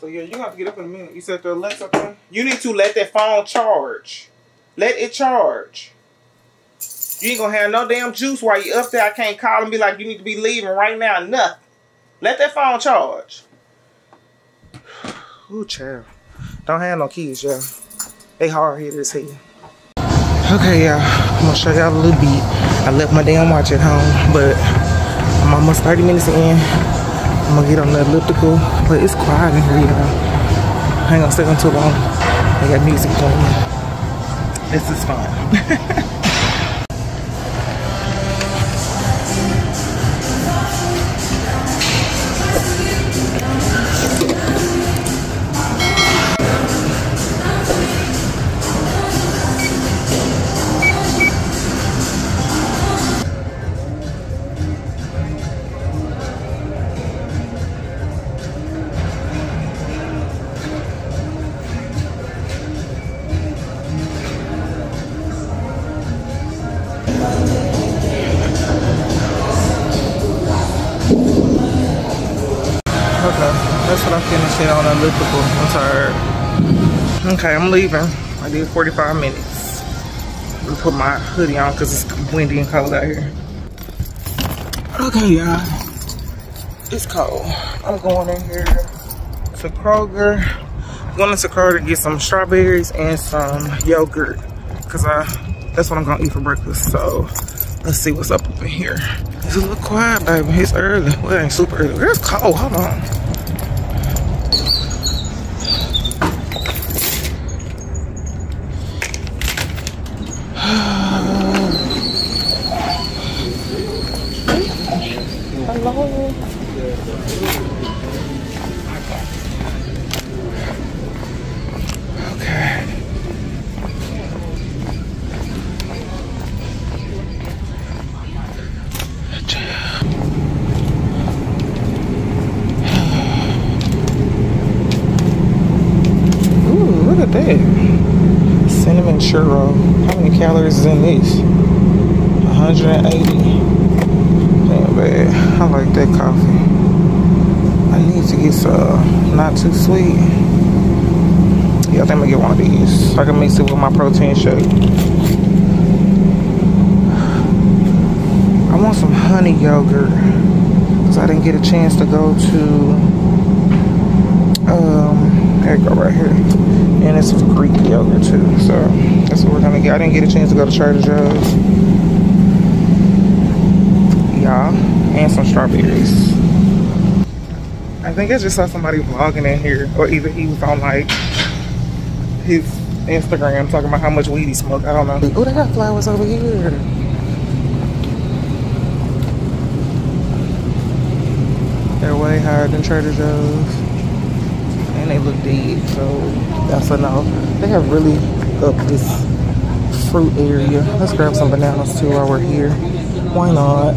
So yeah, you gonna have to get up in a minute. You said the Alexa thing. You need to let that phone charge. Let it charge. You ain't gonna have no damn juice while you up there. I can't call and be like, you need to be leaving right now. Nothing. Let that phone charge. Ooh, child. Don't have no keys, y'all. They hard headed as hell. Okay, y'all. I'm gonna show y'all a little bit. I left my damn watch at home, but I'm almost 30 minutes in. I'm gonna get on the elliptical, but it's quiet in here, y'all. I ain't gonna stay on too long. I got music playing. This is fun. Okay, I'm leaving. I did 45 minutes. I'm gonna put my hoodie on because it's windy and cold out here. Okay, y'all. It's cold. I'm going in here to Kroger. I'm going to Kroger to get some strawberries and some yogurt because I that's what I'm gonna eat for breakfast. So let's see what's up up in here. It's a little quiet, baby. It's early. Well, it ain't super early. It's cold. Hold on. Hello. Okay. Ooh, look at that. Cinnamon churro. How many calories is in this? 180. Damn bad. I like that coffee. I need to get some not too sweet. Yeah, I think I'm gonna get one of these. So I can mix it with my protein shake. I want some honey yogurt. Cause I didn't get a chance to go to um there you go right here. And it's Greek yogurt too. So that's what we're gonna get. I didn't get a chance to go to Trader Joe's. Y'all. And some strawberries. I think I just saw somebody vlogging in here. Or either he was on like his Instagram talking about how much weed he smoked. I don't know. Oh, they got flowers over here. They're way higher than Trader Joe's. And they look dead, so that's a no. They have really up this fruit area. Let's grab some bananas too while we're here. Why not?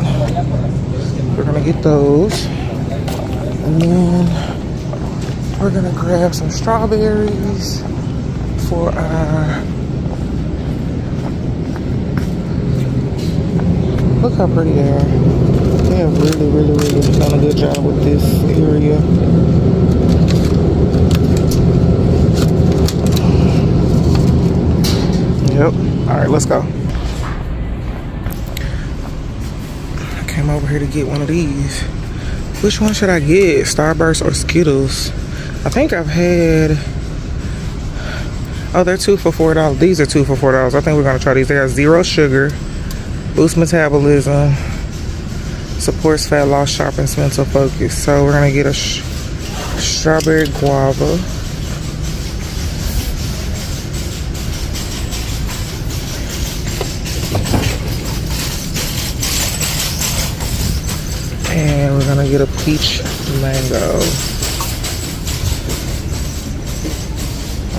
We're gonna get those. And then we're gonna grab some strawberries for our Look how pretty they are. They have really, really, really done a good job with this area. Yep. All right, let's go. I came over here to get one of these. Which one should I get? Starburst or Skittles? I think I've had Oh, they're two for four dollars. These are two for four dollars. I think we're gonna try these. They got zero sugar, boost metabolism, supports fat loss, sharpens mental focus. So we're gonna get a strawberry guava. And we're gonna get a peach mango.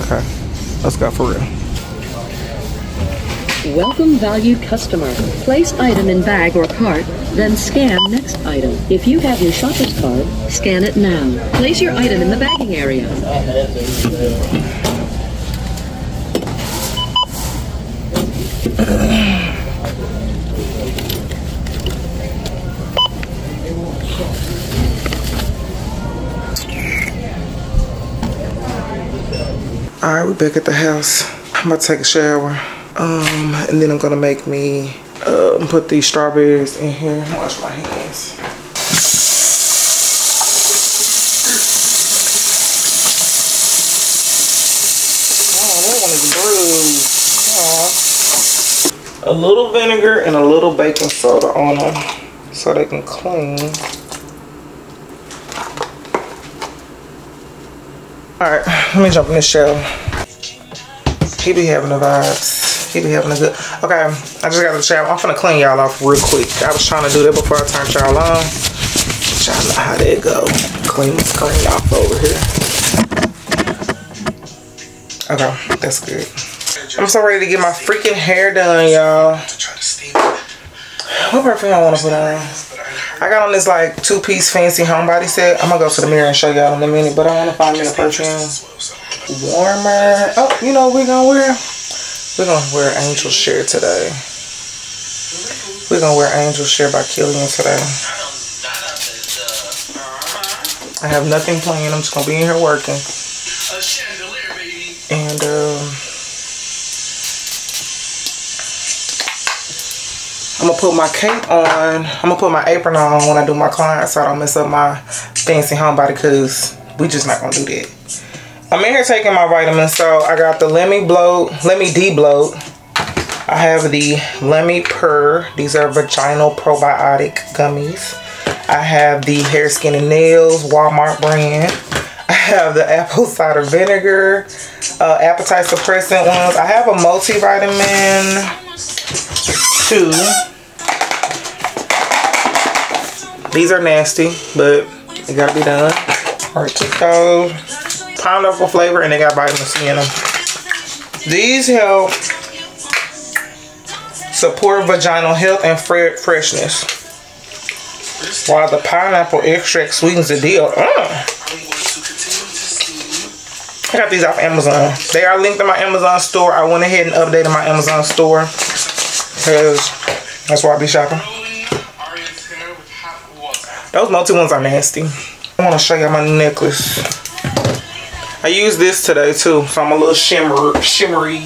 Okay, let's go for real. Welcome valued customer. Place item in bag or cart, then scan next item. If you have your shopper's card, scan it now. Place your item in the bagging area. All right, we're back at the house. I'm about to take a shower. Um, and then I'm gonna make me, uh, put these strawberries in here. Wash my hands. A little vinegar and a little baking soda on them so they can clean. Alright, let me jump in the shower. He be having the vibes. He be having a good. Okay, I just got the shower. I'm finna clean y'all off real quick. I was trying to do that before I turned y'all on. Y'all know how that go. Clean, clean off over here. Okay, that's good. I'm so ready to get my freaking hair done, y'all. What perfume I want to put on? I got on this like two-piece fancy homebody set. I'm gonna go to the mirror and show y'all in a minute, but I want to find me a perfume warmer. Oh, you know we're gonna wear? We're gonna wear Angel Share today. We're gonna wear Angel Share by Kilian today. I have nothing planned. I'm just gonna be in here working. I'm gonna put my cape on. I'm gonna put my apron on when I do my clients so I don't mess up my fancy homebody because we just not gonna do that. I'm in here taking my vitamins. So I got the Lemme Bloat, Lemme Debloat. I have the Lemme Purr. These are vaginal probiotic gummies. I have the Hair, Skin, and Nails Walmart brand. I have the apple cider vinegar, uh, appetite suppressant ones. I have a multivitamin two. These are nasty, but it gotta be done. Took. Pineapple flavor, and they got vitamin C in them. These help support vaginal health and fre freshness. While the pineapple extract sweetens the deal. Uh. I got these off Amazon. They are linked in my Amazon store. I went ahead and updated my Amazon store because that's why I be shopping. Those multi ones are nasty. I want to show you my necklace. I use this today too, so I'm a little shimmer, shimmery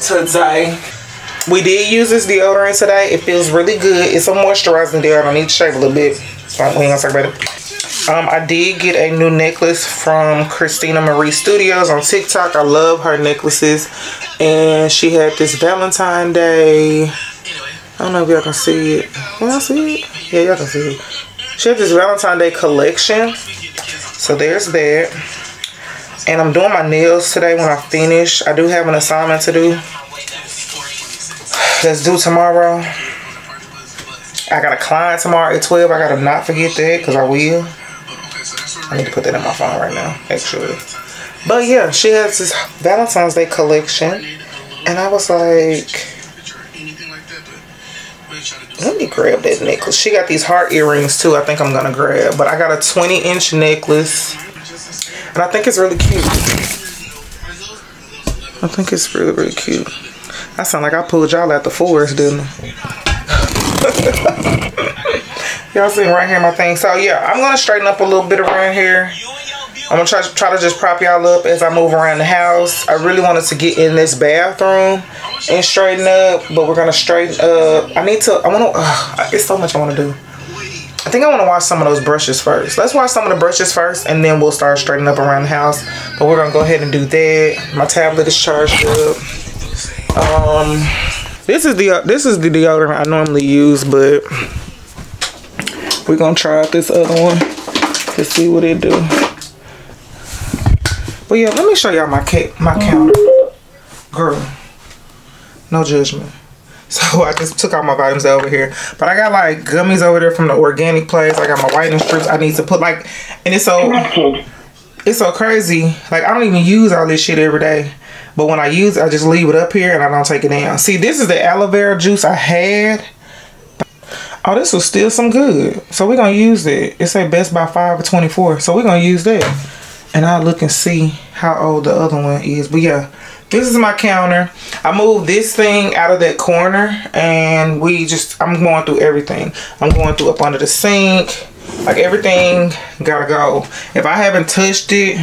today. We did use this deodorant today. It feels really good. It's a moisturizing deodorant. I need to shave a little bit. So we ain't gonna talk about it. Um, I did get a new necklace from Christina Marie Studios on TikTok. I love her necklaces. And she had this Valentine Day. I don't know if y'all can see it. Can y'all see it? Yeah, y'all can see it. She had this Valentine Day collection. So there's that. And I'm doing my nails today when I finish. I do have an assignment to do. That's due tomorrow. I got a client tomorrow at 12. I gotta not forget that because I will. I need to put that in my phone right now, actually. But yeah, she has this Valentine's Day collection. And I was like, let me grab that necklace. She got these heart earrings too. I think I'm gonna grab. But I got a 20 inch necklace. And I think it's really cute. I think it's really, really cute. I sound like I pulled y'all out the forest, didn't I? y'all see right here my thing. So yeah, I'm gonna straighten up a little bit around here. I'm gonna try, try to just prop y'all up as I move around the house. I really wanted to get in this bathroom and straighten up, but we're gonna straighten up. I need to, I wanna, uh, it's so much I wanna do. I think I want to wash some of those brushes first. Let's wash some of the brushes first and then we'll start straightening up around the house. But we're to go ahead and do that. My tablet is charged up. Um, this is the this is the deodorant I normally use, but we're to try out this other one to see what it do. But yeah, let me show y'all my cake, my counter. Girl, no judgment. So I just took out my vitamins over here. But I got like gummies over there from the organic place. I got my whitening strips I need to put like, and it's so, it's so crazy. Like I don't even use all this shit every day. But when I use it, I just leave it up here and I don't take it down. See, this is the aloe vera juice I had. Oh, this was still some good. So we're going to use it. It say best by 5 or 24. So we're going to use that. And I'll look and see how old the other one is. But yeah, this is my counter. I moved this thing out of that corner and we just, I'm going through everything. I'm going through up under the sink. Like everything gotta go. If I haven't touched it,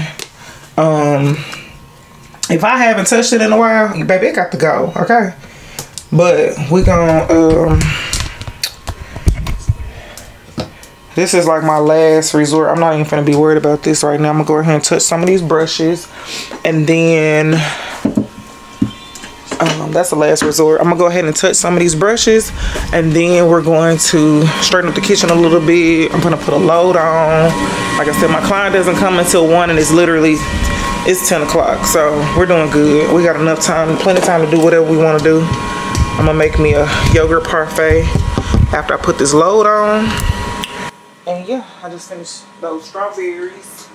um, if I haven't touched it in a while, baby, it got to go, okay? But we gonna, um, this is like my last resort. I'm not even gonna be worried about this right now. I'm gonna go ahead and touch some of these brushes and then um, that's the last resort. I'm gonna go ahead and touch some of these brushes and then we're going to straighten up the kitchen a little bit. I'm gonna put a load on. Like I said, my client doesn't come until one and it's literally, it's 10 o'clock. So we're doing good. We got enough time, plenty of time to do whatever we wanna do. I'm gonna make me a yogurt parfait after I put this load on. And yeah, I just finished those strawberries.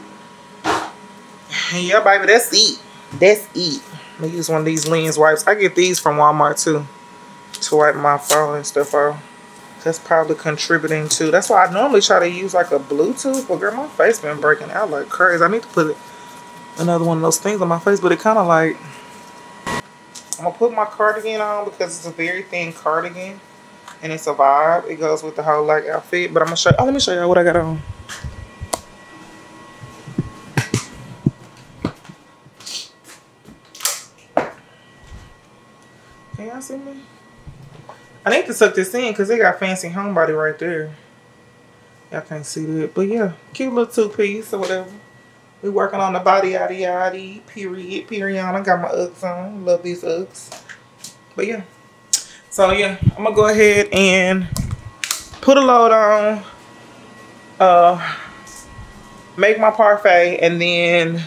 And yeah, baby, that's it. That's it. Gonna use one of these lens wipes. I get these from Walmart too. To wipe my phone and stuff off. That's probably contributing to. That's why I normally try to use like a Bluetooth. But girl, my face been breaking out like crazy. I need to put another one of those things on my face. But it kind of like. I'm gonna put my cardigan on because it's a very thin cardigan. And it's a vibe. It goes with the whole like outfit. But I'm gonna show oh let me show y'all what I got on. Can y'all see me? I need to tuck this in because they got fancy homebody right there. Y'all can't see that. But yeah, cute little two piece or whatever. We working on the body yaddy yaddy. Period. Period. I got my Uggs on. Love these Uggs. But yeah. So yeah, I'm gonna go ahead and put a load on. Uh make my parfait and then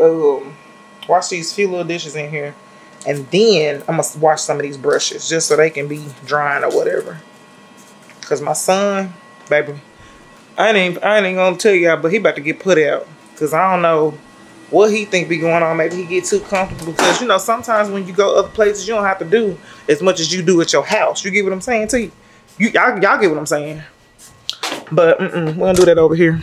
um wash these few little dishes in here. And then I'm gonna wash some of these brushes just so they can be drying or whatever. Cause my son, baby, I ain't I ain't gonna tell y'all, but he about to get put out. Cause I don't know what he think be going on. Maybe he get too comfortable. Because you know, sometimes when you go other places, you don't have to do as much as you do at your house. You get what I'm saying to you? Y'all y'all get what I'm saying. But mm -mm, we're gonna do that over here.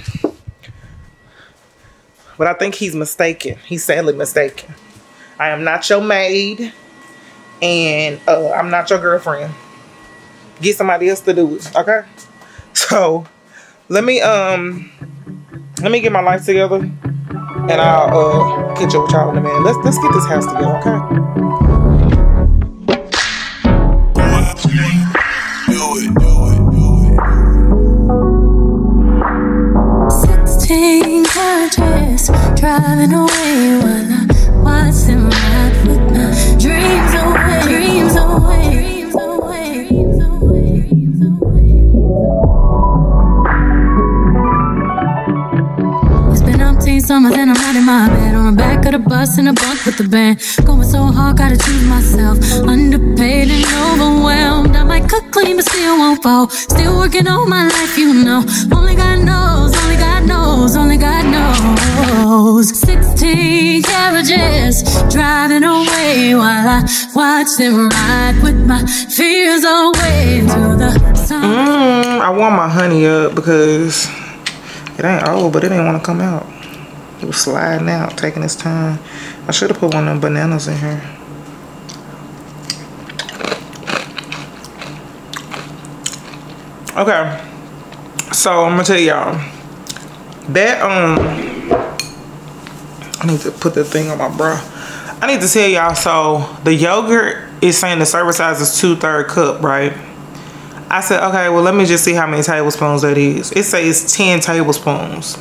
But I think he's mistaken. He's sadly mistaken. I am not your maid. And uh, I'm not your girlfriend. Get somebody else to do it, okay? So, let me, um, let me get my life together. And I'll uh, get you with y'all in a minute. Let's, let's get this house together, okay? Sixteen carriages driving away while I watch them ride with my dreams away, dreams away, dreams away, dreams away, dreams away. It's been umpteen summers and I'm not in my bed on the back of the bus in a bunk with the band. Going so hard, gotta choose myself. Underpaid and overwhelmed. I might cook clean, but still won't fall. Still working on my life, you know. Only God knows, only God knows, only God knows. 16 carriages driving away while I watch them ride with my fears away to the sun. Mm, I want my honey up because it ain't old, but it didn't want to come out. It was sliding out, taking his time. I should have put one of them bananas in here. Okay. So I'm gonna tell y'all that um I need to put the thing on my bra. I need to tell y'all so the yogurt is saying the serving size is two third cup, right? I said, okay, well, let me just see how many tablespoons that is. It says 10 tablespoons.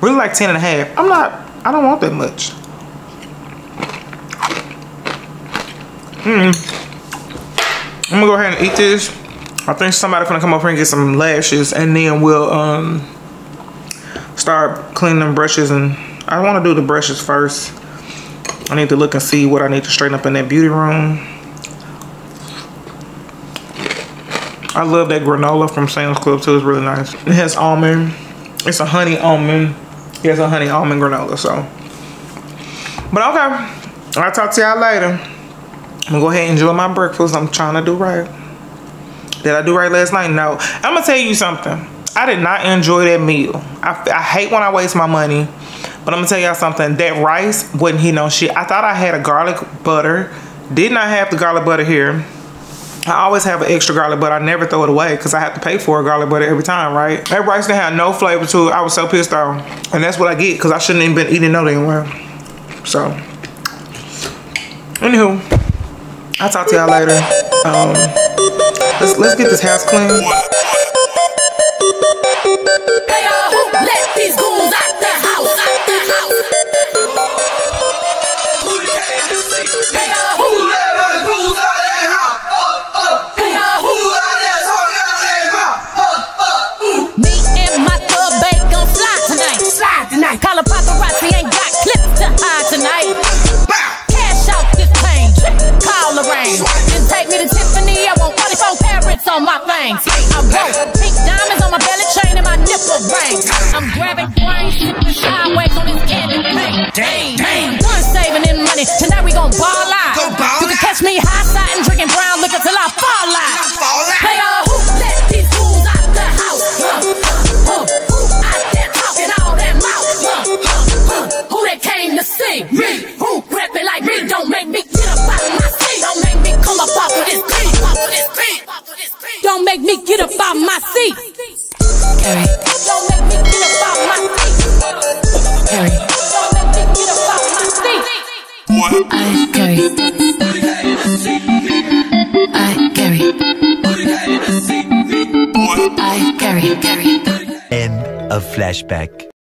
Really like 10 and a half. I'm not, I don't want that much. Hmm. I'm gonna go ahead and eat this. I think somebody's gonna come over and get some lashes and then we'll um start cleaning brushes and I wanna do the brushes first. I need to look and see what I need to straighten up in that beauty room. I love that granola from Sam's Club too. It's really nice. It has almond. It's a honey almond. It has a honey almond granola. So, but okay. I'll talk to y'all later. I'm gonna go ahead and enjoy my breakfast. I'm trying to do right. Did I do right last night? No. I'm gonna tell you something. I did not enjoy that meal. I, I hate when I waste my money. But I'm gonna tell y'all something. That rice wasn't he no shit. I thought I had a garlic butter. Did not have the garlic butter here. I always have an extra garlic butter. I never throw it away because I have to pay for a garlic butter every time, right? That rice didn't have no flavor to it. I was so pissed off. And that's what I get because I shouldn't even been eating no damn well. So, anywho, I'll talk to y'all later. Um, let's, let's get this house clean. Let Tiffany. I want 44 carats on my fangs. I want pink diamonds on my belly chain and my nipple ring. I'm grabbing brain, shifting sideways on this candy paint. Dang, dang. One saving in money. Tonight we gon' ball out. Go ball You can catch me high side and drinking brown liquor till I fall out. Hey, uh, who let these fools out the house? Uh, uh, uh, who out there talking all that mouth? Who that came to see me? Who rapping like me? Don't make me get up out of my seat. Don't make me come up off of this Don't make me get up out my seat. Carrie. Don't make me get up out my seat. Carrie. Don't make me get up out my seat. I carry. I carry. I carry. Carry. End of flashback.